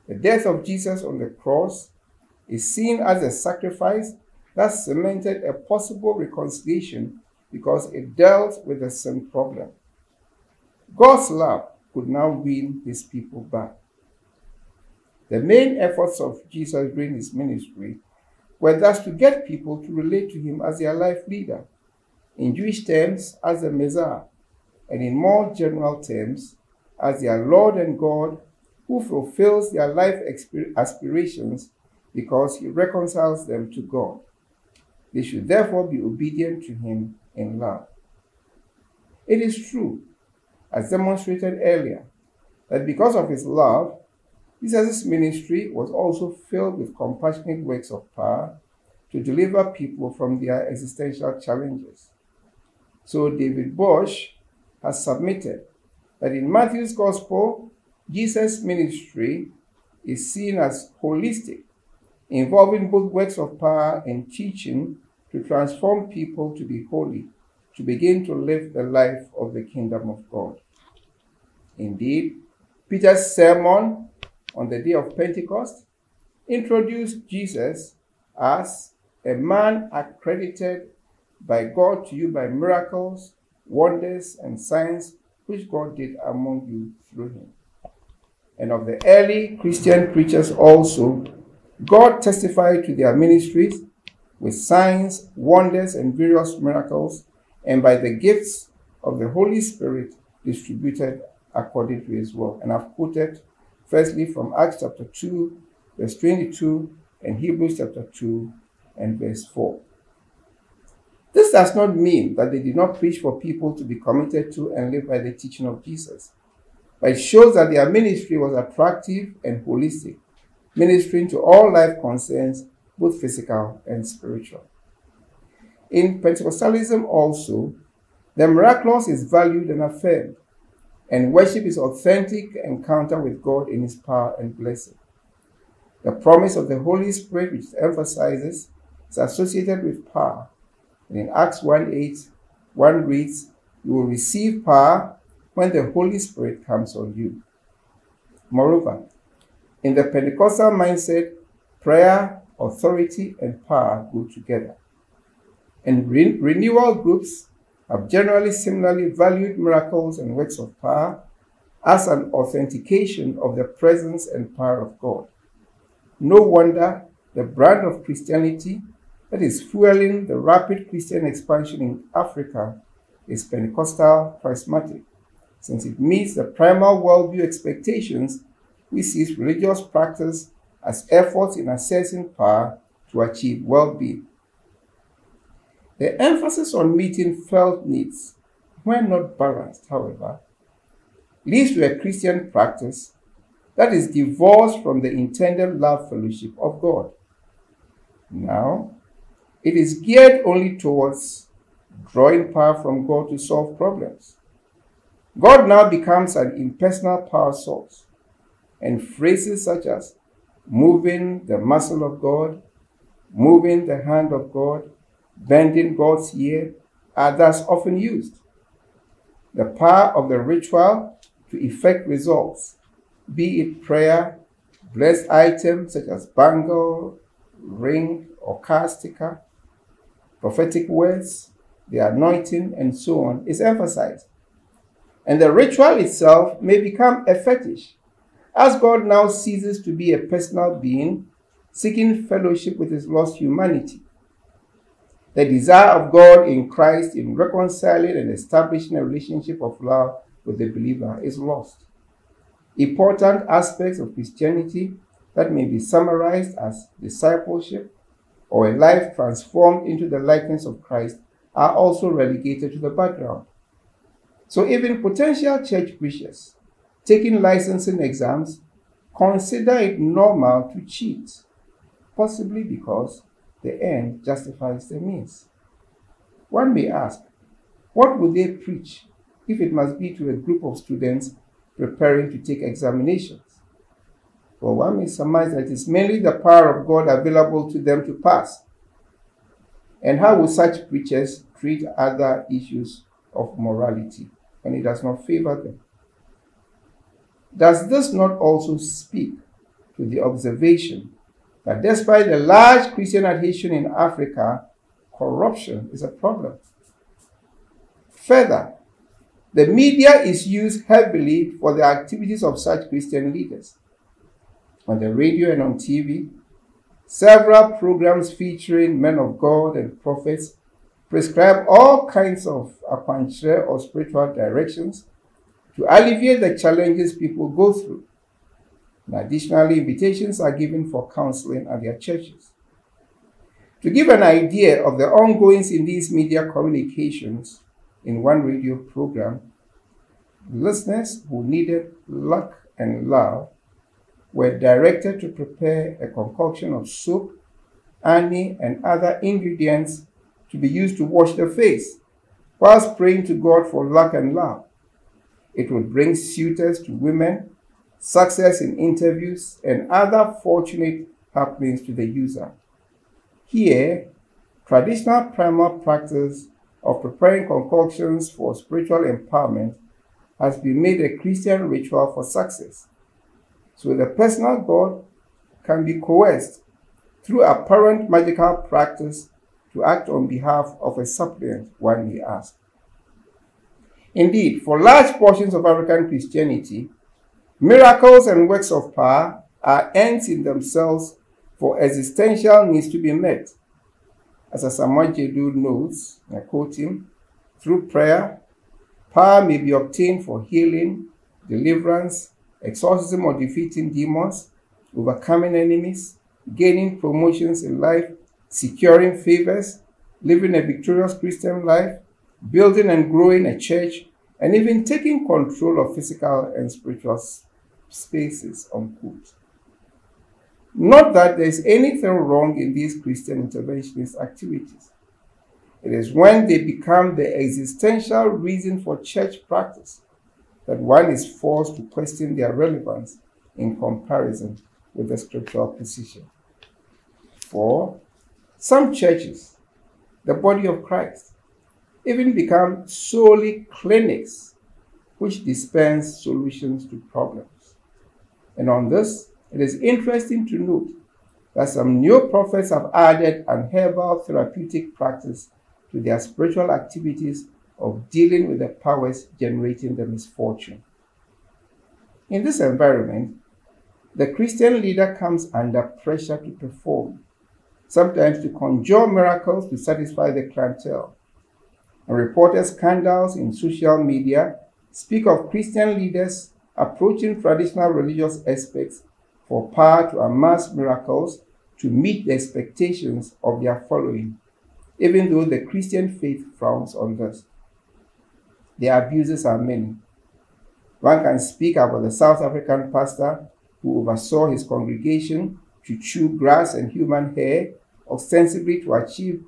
The death of Jesus on the cross is seen as a sacrifice that cemented a possible reconciliation because it dealt with the sin problem. God's love could now win his people back. The main efforts of Jesus during his ministry were thus to get people to relate to him as their life leader, in Jewish terms, as the Messiah, and in more general terms, as their Lord and God who fulfills their life aspirations because he reconciles them to God. They should therefore be obedient to him in love. It is true, as demonstrated earlier, that because of his love, Jesus' ministry was also filled with compassionate works of power to deliver people from their existential challenges. So David Bosch has submitted that in Matthew's Gospel, Jesus' ministry is seen as holistic, involving both works of power and teaching to transform people to be holy, to begin to live the life of the kingdom of God. Indeed, Peter's sermon on the day of Pentecost introduced Jesus as a man accredited by God to you by miracles, wonders, and signs which God did among you through him. And of the early Christian preachers also, God testified to their ministries with signs, wonders, and various miracles, and by the gifts of the Holy Spirit distributed according to his will. And I've quoted firstly from Acts chapter 2, verse 22, and Hebrews chapter 2 and verse 4. This does not mean that they did not preach for people to be committed to and live by the teaching of Jesus, but it shows that their ministry was attractive and holistic, ministering to all life concerns, both physical and spiritual. In Pentecostalism also, the miraculous is valued and affirmed, and worship is authentic encounter with God in His power and blessing. The promise of the Holy Spirit, which emphasizes, is associated with power. And in Acts 1 8, one reads, You will receive power when the Holy Spirit comes on you. Moreover, in the Pentecostal mindset, prayer, authority, and power go together. And re- renewal groups have generally similarly valued miracles and works of power as an authentication of the presence and power of God. No wonder the brand of Christianity that is fueling the rapid Christian expansion in Africa is Pentecostal charismatic, since it meets the primal worldview expectations we see religious practice as efforts in assessing power to achieve well being. The emphasis on meeting felt needs, when not balanced, however, leads to a Christian practice that is divorced from the intended love fellowship of God. Now, it is geared only towards drawing power from God to solve problems. God now becomes an impersonal power source, and phrases such as moving the muscle of God, moving the hand of God, bending God's ear are thus often used. The power of the ritual to effect results, be it prayer, blessed items such as bangle, ring, or car sticker, prophetic words, the anointing, and so on, is emphasized. And the ritual itself may become a fetish, as God now ceases to be a personal being seeking fellowship with his lost humanity. The desire of God in Christ in reconciling and establishing a relationship of love with the believer is lost. Important aspects of Christianity that may be summarized as discipleship, or a life transformed into the likeness of Christ are also relegated to the background. So even potential church preachers taking licensing exams consider it normal to cheat, possibly because the end justifies the means. One may ask, what would they preach if it must be to a group of students preparing to take examinations? For one may surmise that it is mainly the power of God available to them to pass. And how will such preachers treat other issues of morality when it does not favor them? Does this not also speak to the observation that despite the large Christian adhesion in Africa, corruption is a problem? Further, the media is used heavily for the activities of such Christian leaders. On the radio and on TV, several programs featuring men of God and prophets prescribe all kinds of akwankyerɛ or spiritual directions to alleviate the challenges people go through. And additionally, invitations are given for counseling at their churches. To give an idea of the ongoings in these media communications, in one radio program, listeners who needed luck and love were directed to prepare a concoction of soap, honey, and other ingredients to be used to wash their face, whilst praying to God for luck and love. It would bring suitors to women, success in interviews, and other fortunate happenings to the user. Here, traditional primal practice of preparing concoctions for spiritual empowerment has been made a Christian ritual for success. So the personal God can be coerced through apparent magical practice to act on behalf of a suppliant, one may ask. Indeed, for large portions of African Christianity, miracles and works of power are ends in themselves for existential needs to be met. As Asamoah Gyadu notes, I quote him, through prayer, power may be obtained for healing, deliverance, exorcism or defeating demons, overcoming enemies, gaining promotions in life, securing favors, living a victorious Christian life, building and growing a church, and even taking control of physical and spiritual spaces, unquote. Not that there is anything wrong in these Christian interventionist activities. It is when they become the existential reason for church practice that one is forced to question their relevance in comparison with the scriptural position. For some churches, the body of Christ, even become solely clinics which dispense solutions to problems. And on this, it is interesting to note that some new prophets have added an herbal therapeutic practice to their spiritual activities of dealing with the powers generating the misfortune. In this environment, the Christian leader comes under pressure to perform, sometimes to conjure miracles to satisfy the clientele. And reported scandals in social media speak of Christian leaders approaching traditional religious aspects for power to amass miracles to meet the expectations of their following, even though the Christian faith frowns on this. The abuses are many. One can speak about the South African pastor who oversaw his congregation to chew grass and human hair, ostensibly to achieve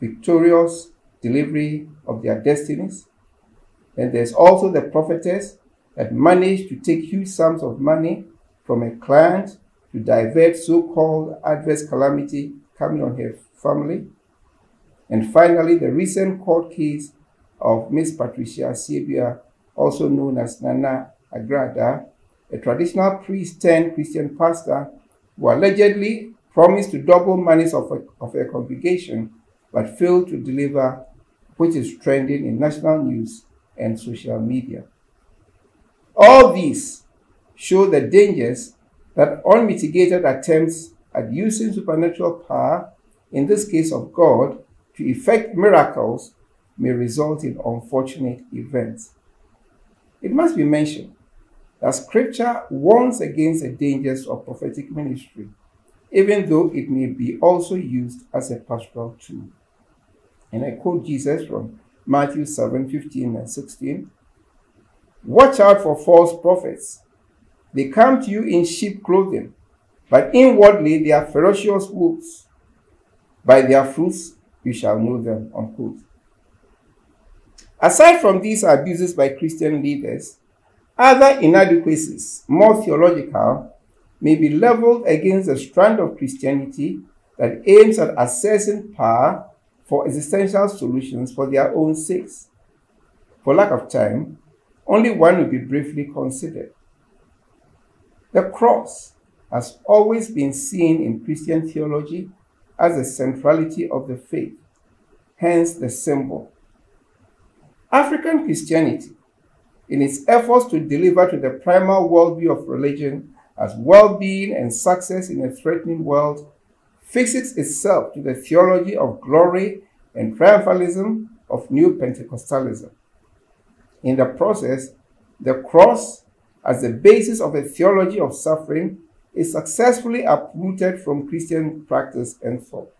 victorious delivery of their destinies. And there's also the prophetess that managed to take huge sums of money from a client to divert so-called adverse calamity coming on her family. And finally, the recent court case of Miss Patricia Asiedua, also known as Nana Agradaa, a traditional priest turned Christian pastor who allegedly promised to double monies of of a congregation but failed to deliver, which is trending in national news and social media. All these show the dangers that unmitigated attempts at using supernatural power, in this case of God, to effect miracles may result in unfortunate events. It must be mentioned that Scripture warns against the dangers of prophetic ministry, even though it may be also used as a pastoral tool. And I quote Jesus from Matthew 7 15 and 16. Watch out for false prophets. They come to you in sheep clothing, but inwardly they are ferocious wolves. By their fruits you shall know them. Unquote. Aside from these abuses by Christian leaders, other inadequacies, more theological, may be leveled against the strand of Christianity that aims at assessing power for existential solutions for their own sakes. For lack of time, only one will be briefly considered. The cross has always been seen in Christian theology as the centrality of the faith, hence the symbol. African Christianity, in its efforts to deliver to the primal worldview of religion as well being and success in a threatening world, fixes itself to the theology of glory and triumphalism of New Pentecostalism. In the process, the cross, as the basis of a theology of suffering, is successfully uprooted from Christian practice and thought.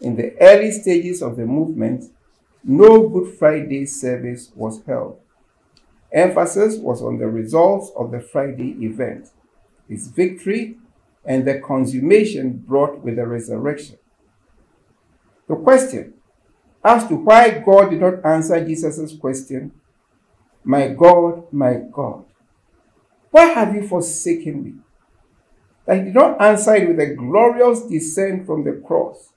In the early stages of the movement, no Good Friday service was held. Emphasis was on the results of the Friday event, its victory, and the consummation brought with the resurrection. The question as to why God did not answer Jesus' question, My God, my God, why have you forsaken me? That he did not answer it with a glorious descent from the cross.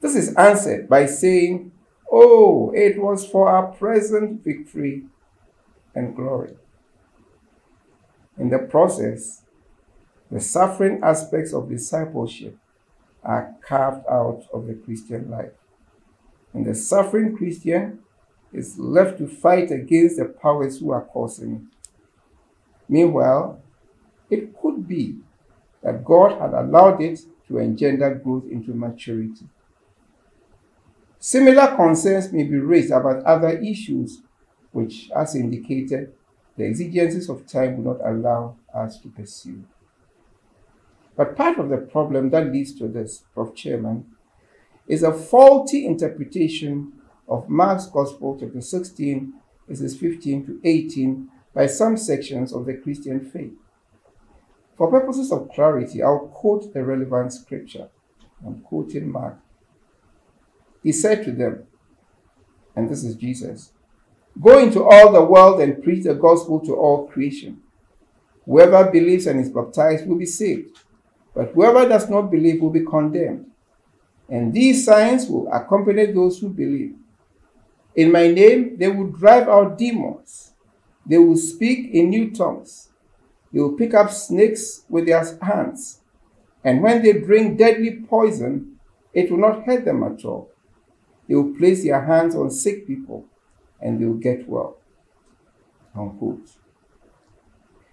This is answered by saying, Oh, it was for our present victory and glory. In the process, the suffering aspects of discipleship are carved out of the Christian life. And the suffering Christian is left to fight against the powers who are causing it. Meanwhile, it could be that God had allowed it to engender growth into maturity. Similar concerns may be raised about other issues, which, as indicated, the exigencies of time will not allow us to pursue. But part of the problem that leads to this, Prof. Chairman, is a faulty interpretation of Mark's Gospel, chapter 16, verses 15 to 18, by some sections of the Christian faith. For purposes of clarity, I'll quote the relevant scripture. I'm quoting Mark. He said to them, and this is Jesus Go into all the world and preach the gospel to all creation. Whoever believes and is baptized will be saved, but whoever does not believe will be condemned. And these signs will accompany those who believe. In my name, they will drive out demons. They will speak in new tongues. They will pick up snakes with their hands. And when they drink deadly poison, it will not hurt them at all. They will place their hands on sick people and they will get well. Unquote.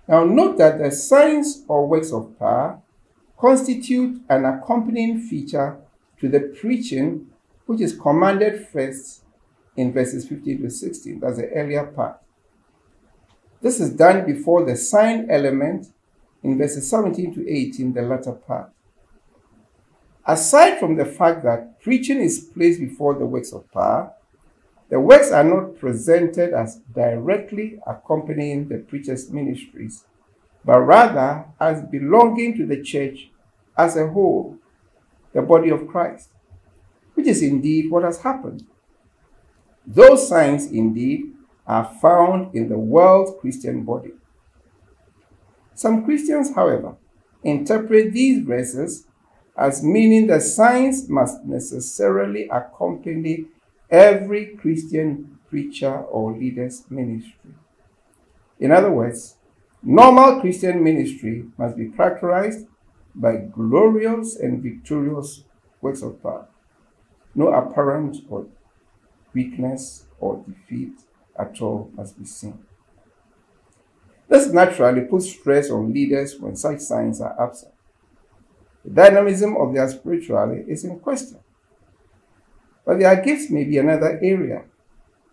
Now, note that the signs or works of power constitute an accompanying feature to the preaching which is commanded first in verses 15 to 16. That's the earlier part. This is done before the sign element in verses 17 to 18, the latter part. Aside from the fact that preaching is placed before the works of power, the works are not presented as directly accompanying the preacher's ministries, but rather as belonging to the church as a whole, the body of Christ, which is indeed what has happened. Those signs, indeed, are found in the world Christian body. Some Christians, however, interpret these verses as meaning that signs must necessarily accompany every Christian preacher or leader's ministry. In other words, normal Christian ministry must be characterized by glorious and victorious works of power. No apparent or weakness or defeat at all must be seen. This naturally puts stress on leaders when such signs are absent. The dynamism of their spirituality is in question. But their gifts may be another area,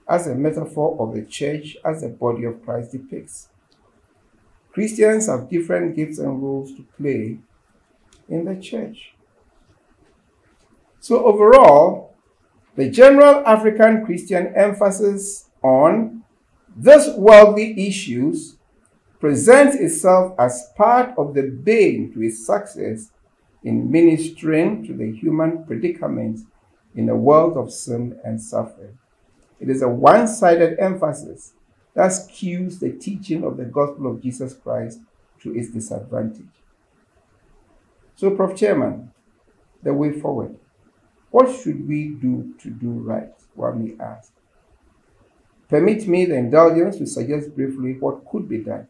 as a metaphor of the church as the body of Christ depicts. Christians have different gifts and roles to play in the church. So, overall, the general African Christian emphasis on these worldly issues presents itself as part of the bane to its success in ministering to the human predicament in a world of sin and suffering. It is a one sided emphasis that skews the teaching of the gospel of Jesus Christ to its disadvantage. So, Prof. Chairman, the way forward. What should we do to do right? One may ask. Permit me the indulgence to suggest briefly what could be done.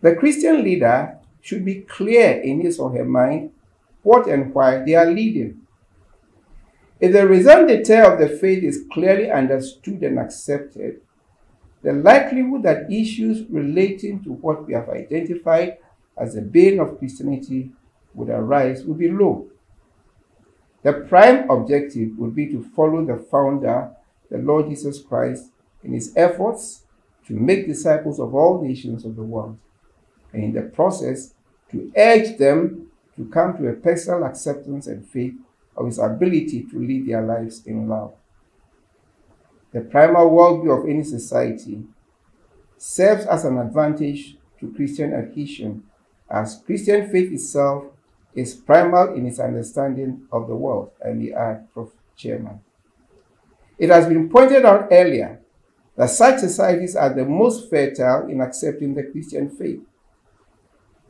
The Christian leader should be clear in his or her mind what and why they are leading. If the raison d'etre of the faith is clearly understood and accepted, the likelihood that issues relating to what we have identified as the bane of Christianity would arise would be low. The prime objective would be to follow the founder, the Lord Jesus Christ, in his efforts to make disciples of all nations of the world, and in the process, to urge them to come to a personal acceptance and faith of his ability to lead their lives in love. The primal worldview of any society serves as an advantage to Christian adhesion, as Christian faith itself is primal in its understanding of the world, and the add, Prof. Chairman. It has been pointed out earlier that such societies are the most fertile in accepting the Christian faith.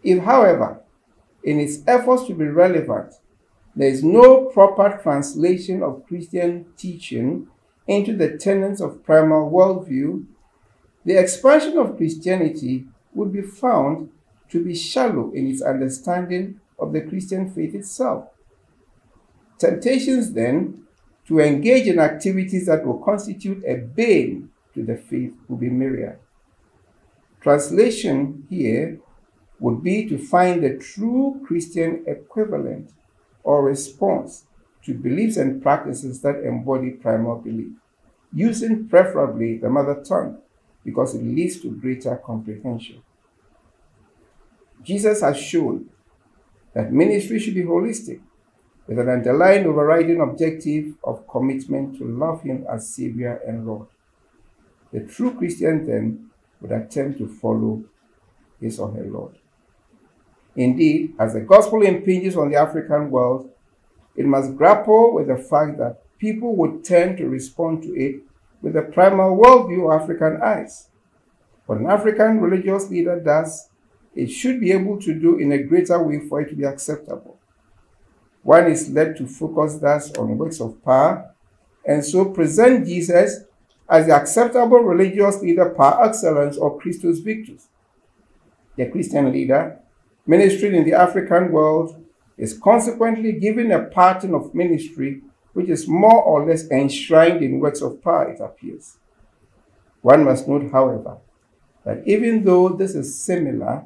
If, however, in its efforts to be relevant, there is no proper translation of Christian teaching into the tenets of primal worldview, the expansion of Christianity would be found to be shallow in its understanding of the Christian faith itself. Temptations, then, to engage in activities that will constitute a bane to the faith will be myriad. Translation here would be to find the true Christian equivalent or response to beliefs and practices that embody primal belief, using preferably the mother tongue because it leads to greater comprehension. Jesus has shown that ministry should be holistic, with an underlying overriding objective of commitment to love Him as Savior and Lord. The true Christian then would attempt to follow his or her Lord. Indeed, as the gospel impinges on the African world, it must grapple with the fact that people would tend to respond to it with the primal worldview of African eyes. What an African religious leader does it should be able to do in a greater way for it to be acceptable. One is led to focus thus on works of power and so present Jesus as the acceptable religious leader par excellence or Christus Victor. The Christian leader ministering in the African world is consequently given a pattern of ministry which is more or less enshrined in works of power, it appears. One must note, however, that even though this is similar,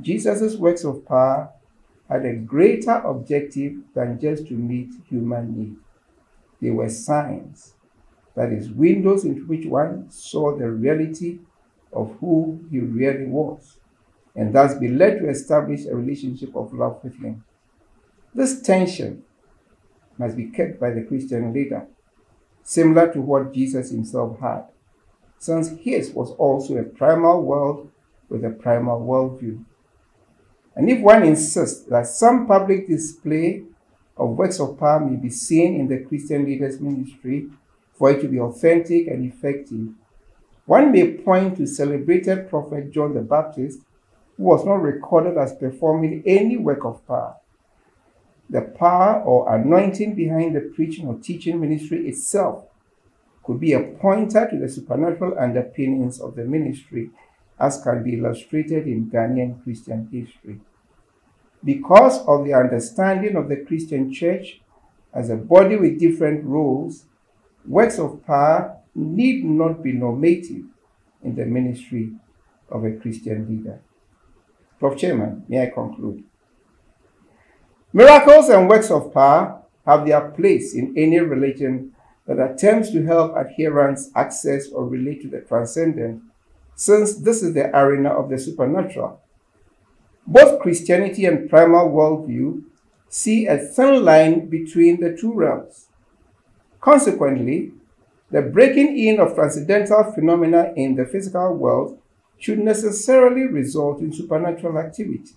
Jesus' works of power had a greater objective than just to meet human need. They were signs, that is, windows into which one saw the reality of who he really was, and thus be led to establish a relationship of love with him. This tension must be kept by the Christian leader, similar to what Jesus himself had, since his was also a primal world with a primal worldview. And if one insists that some public display of works of power may be seen in the Christian leader's ministry for it to be authentic and effective, one may point to celebrated prophet John the Baptist, who was not recorded as performing any work of power. The power or anointing behind the preaching or teaching ministry itself could be a pointer to the supernatural underpinnings of the ministry as can be illustrated in Ghanaian Christian history. Because of the understanding of the Christian church as a body with different roles, works of power need not be normative in the ministry of a Christian leader. Prof. Chairman, may I conclude? Miracles and works of power have their place in any religion that attempts to help adherents access or relate to the transcendent since this is the arena of the supernatural. Both Christianity and primal worldview see a thin line between the two realms. Consequently, the breaking in of transcendental phenomena in the physical world should necessarily result in supernatural activity.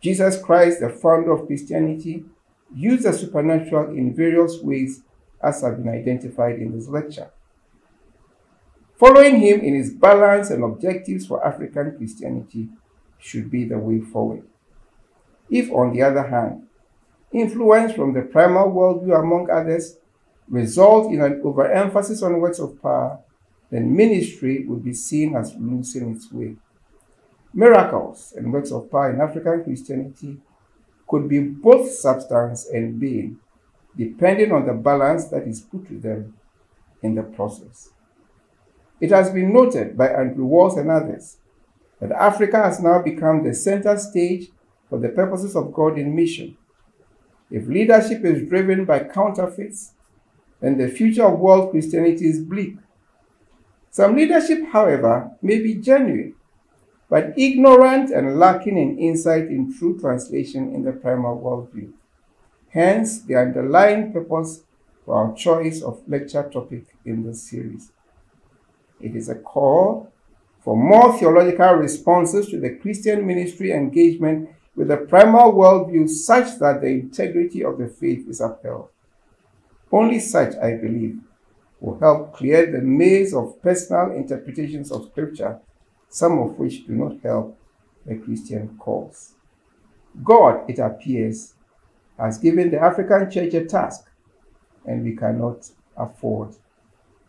Jesus Christ, the founder of Christianity, used the supernatural in various ways as have been identified in this lecture. Following him in his balance and objectives for African Christianity should be the way forward. If, on the other hand, influence from the primal worldview, among others, result in an overemphasis on works of power, then ministry would be seen as losing its way. Miracles and works of power in African Christianity could be both substance and being, depending on the balance that is put to them in the process. It has been noted by Andrew Walls and others that Africa has now become the center stage for the purposes of God in mission. If leadership is driven by counterfeits, then the future of world Christianity is bleak. Some leadership, however, may be genuine, but ignorant and lacking in insight in true translation in the primal worldview. Hence, the underlying purpose for our choice of lecture topic in this series. It is a call for more theological responses to the Christian ministry engagement with the primal worldview such that the integrity of the faith is upheld. Only such, I believe, will help clear the maze of personal interpretations of Scripture, some of which do not help the Christian cause. God, it appears, has given the African church a task, and we cannot afford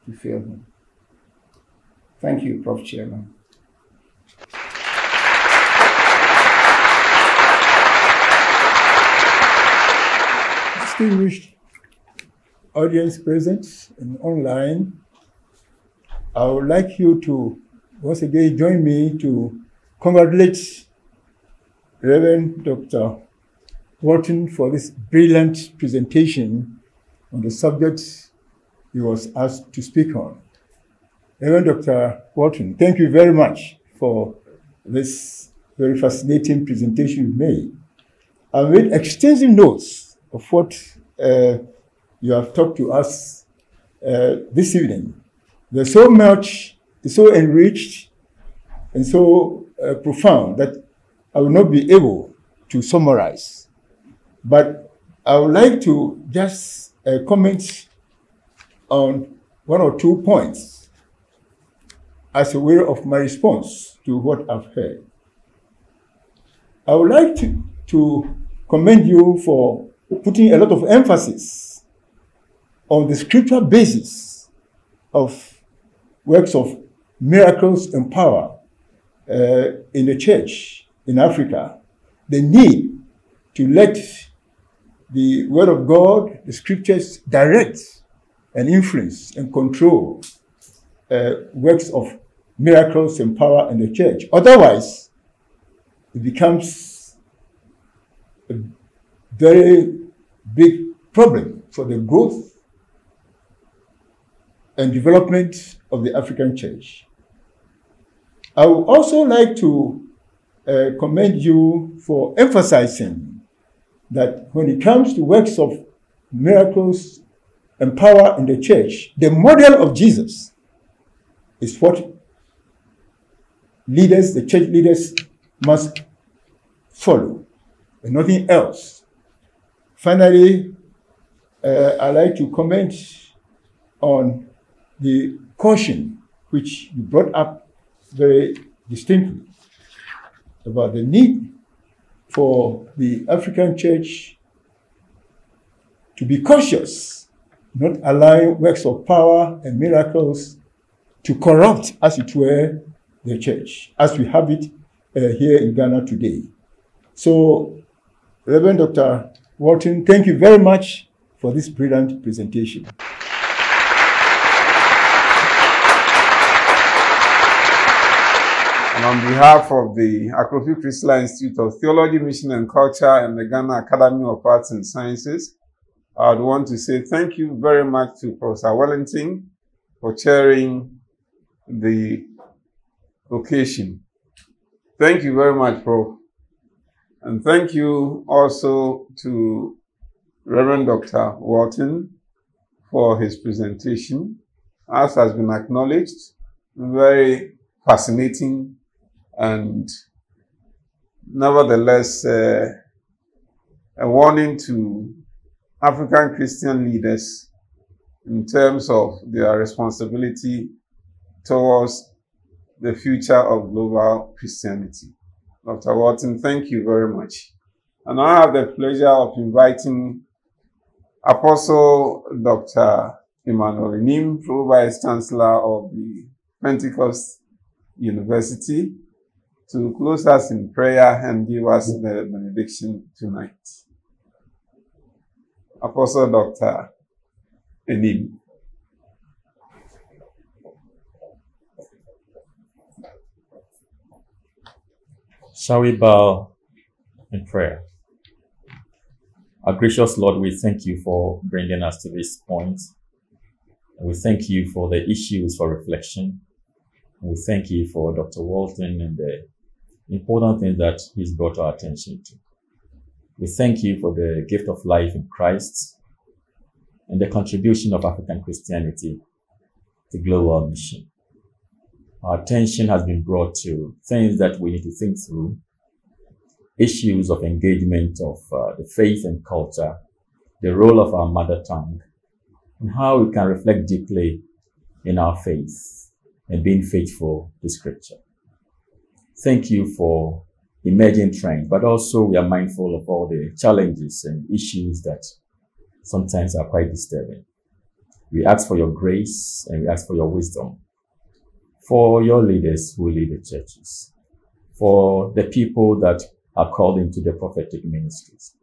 to fail him. Thank you, Prof. Chairman. Distinguished audience present and online, I would like you to once again join me to congratulate Reverend Dr. Walton for this brilliant presentation on the subject he was asked to speak on. Reverend Dr. Walton, thank you very much for this very fascinating presentation you made. I made extensive notes of what uh, you have talked to us uh, this evening. There's so much, so enriched and so uh, profound that I will not be able to summarize. But I would like to just uh, comment on one or two points as a way of my response to what I've heard. I would like to, to commend you for putting a lot of emphasis on the scriptural basis of works of miracles and power uh, in the church in Africa, the need to let the Word of God, the scriptures, direct and influence and control uh, works of miracles and power in the church. Otherwise, it becomes a very big problem for the growth and development of the African church. I would also like to uh, commend you for emphasizing that when it comes to works of miracles and power in the church, the model of Jesus is what leaders, the church leaders, must follow, and nothing else. Finally, uh, I'd like to comment on the caution which you brought up very distinctly about the need for the African church to be cautious, not allowing works of power and miracles to corrupt, as it were, the church, as we have it uh, here in Ghana today. So, Reverend Dr. Walton, thank you very much for this brilliant presentation. And on behalf of the Akrofi Christaller Institute of Theology, Mission and Culture and the Ghana Academy of Arts and Sciences, I would want to say thank you very much to Professor Wellington for chairing the occasion. Thank you very much, Prof. And thank you also to Reverend Dr. Walton for his presentation. As has been acknowledged, very fascinating and nevertheless uh, a warning to African Christian leaders in terms of their responsibility towards the future of global Christianity. Dr. Walton, thank you very much. And I have the pleasure of inviting Apostle Dr. Emmanuel Anim, Pro Vice Chancellor of the Pentecost University, to close us in prayer and give us the benediction tonight. Apostle Dr. Anim. Shall we bow in prayer? Our gracious Lord, we thank you for bringing us to this point. We thank you for the issues for reflection. We thank you for Dr. Walton and the important things that he's brought our attention to. We thank you for the gift of life in Christ and the contribution of African Christianity to global mission. Our attention has been brought to things that we need to think through issues of engagement of uh, the faith and culture, the role of our mother tongue, and how we can reflect deeply in our faith and being faithful to scripture. Thank you for emerging trends, but also we are mindful of all the challenges and issues that sometimes are quite disturbing. We ask for your grace and we ask for your wisdom for your leaders who lead the churches, for the people that are called into the prophetic ministries.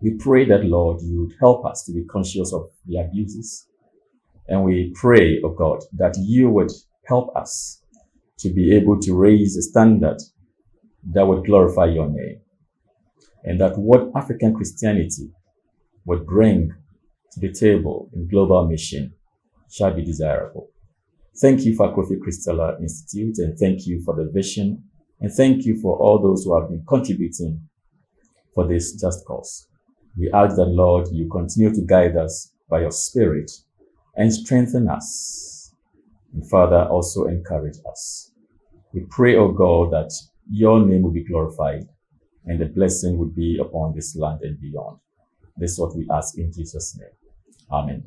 We pray that, Lord, you would help us to be conscious of the abuses. And we pray, oh God, that you would help us to be able to raise a standard that would glorify your name. And that what African Christianity would bring to the table in global mission shall be desirable. Thank you for Akrofi Christaller Institute and thank you for the vision and thank you for all those who have been contributing for this just cause. We ask that, Lord, you continue to guide us by your Spirit and strengthen us. And Father, also encourage us. We pray, O God, that your name will be glorified and the blessing would be upon this land and beyond. This is what we ask in Jesus' name. Amen.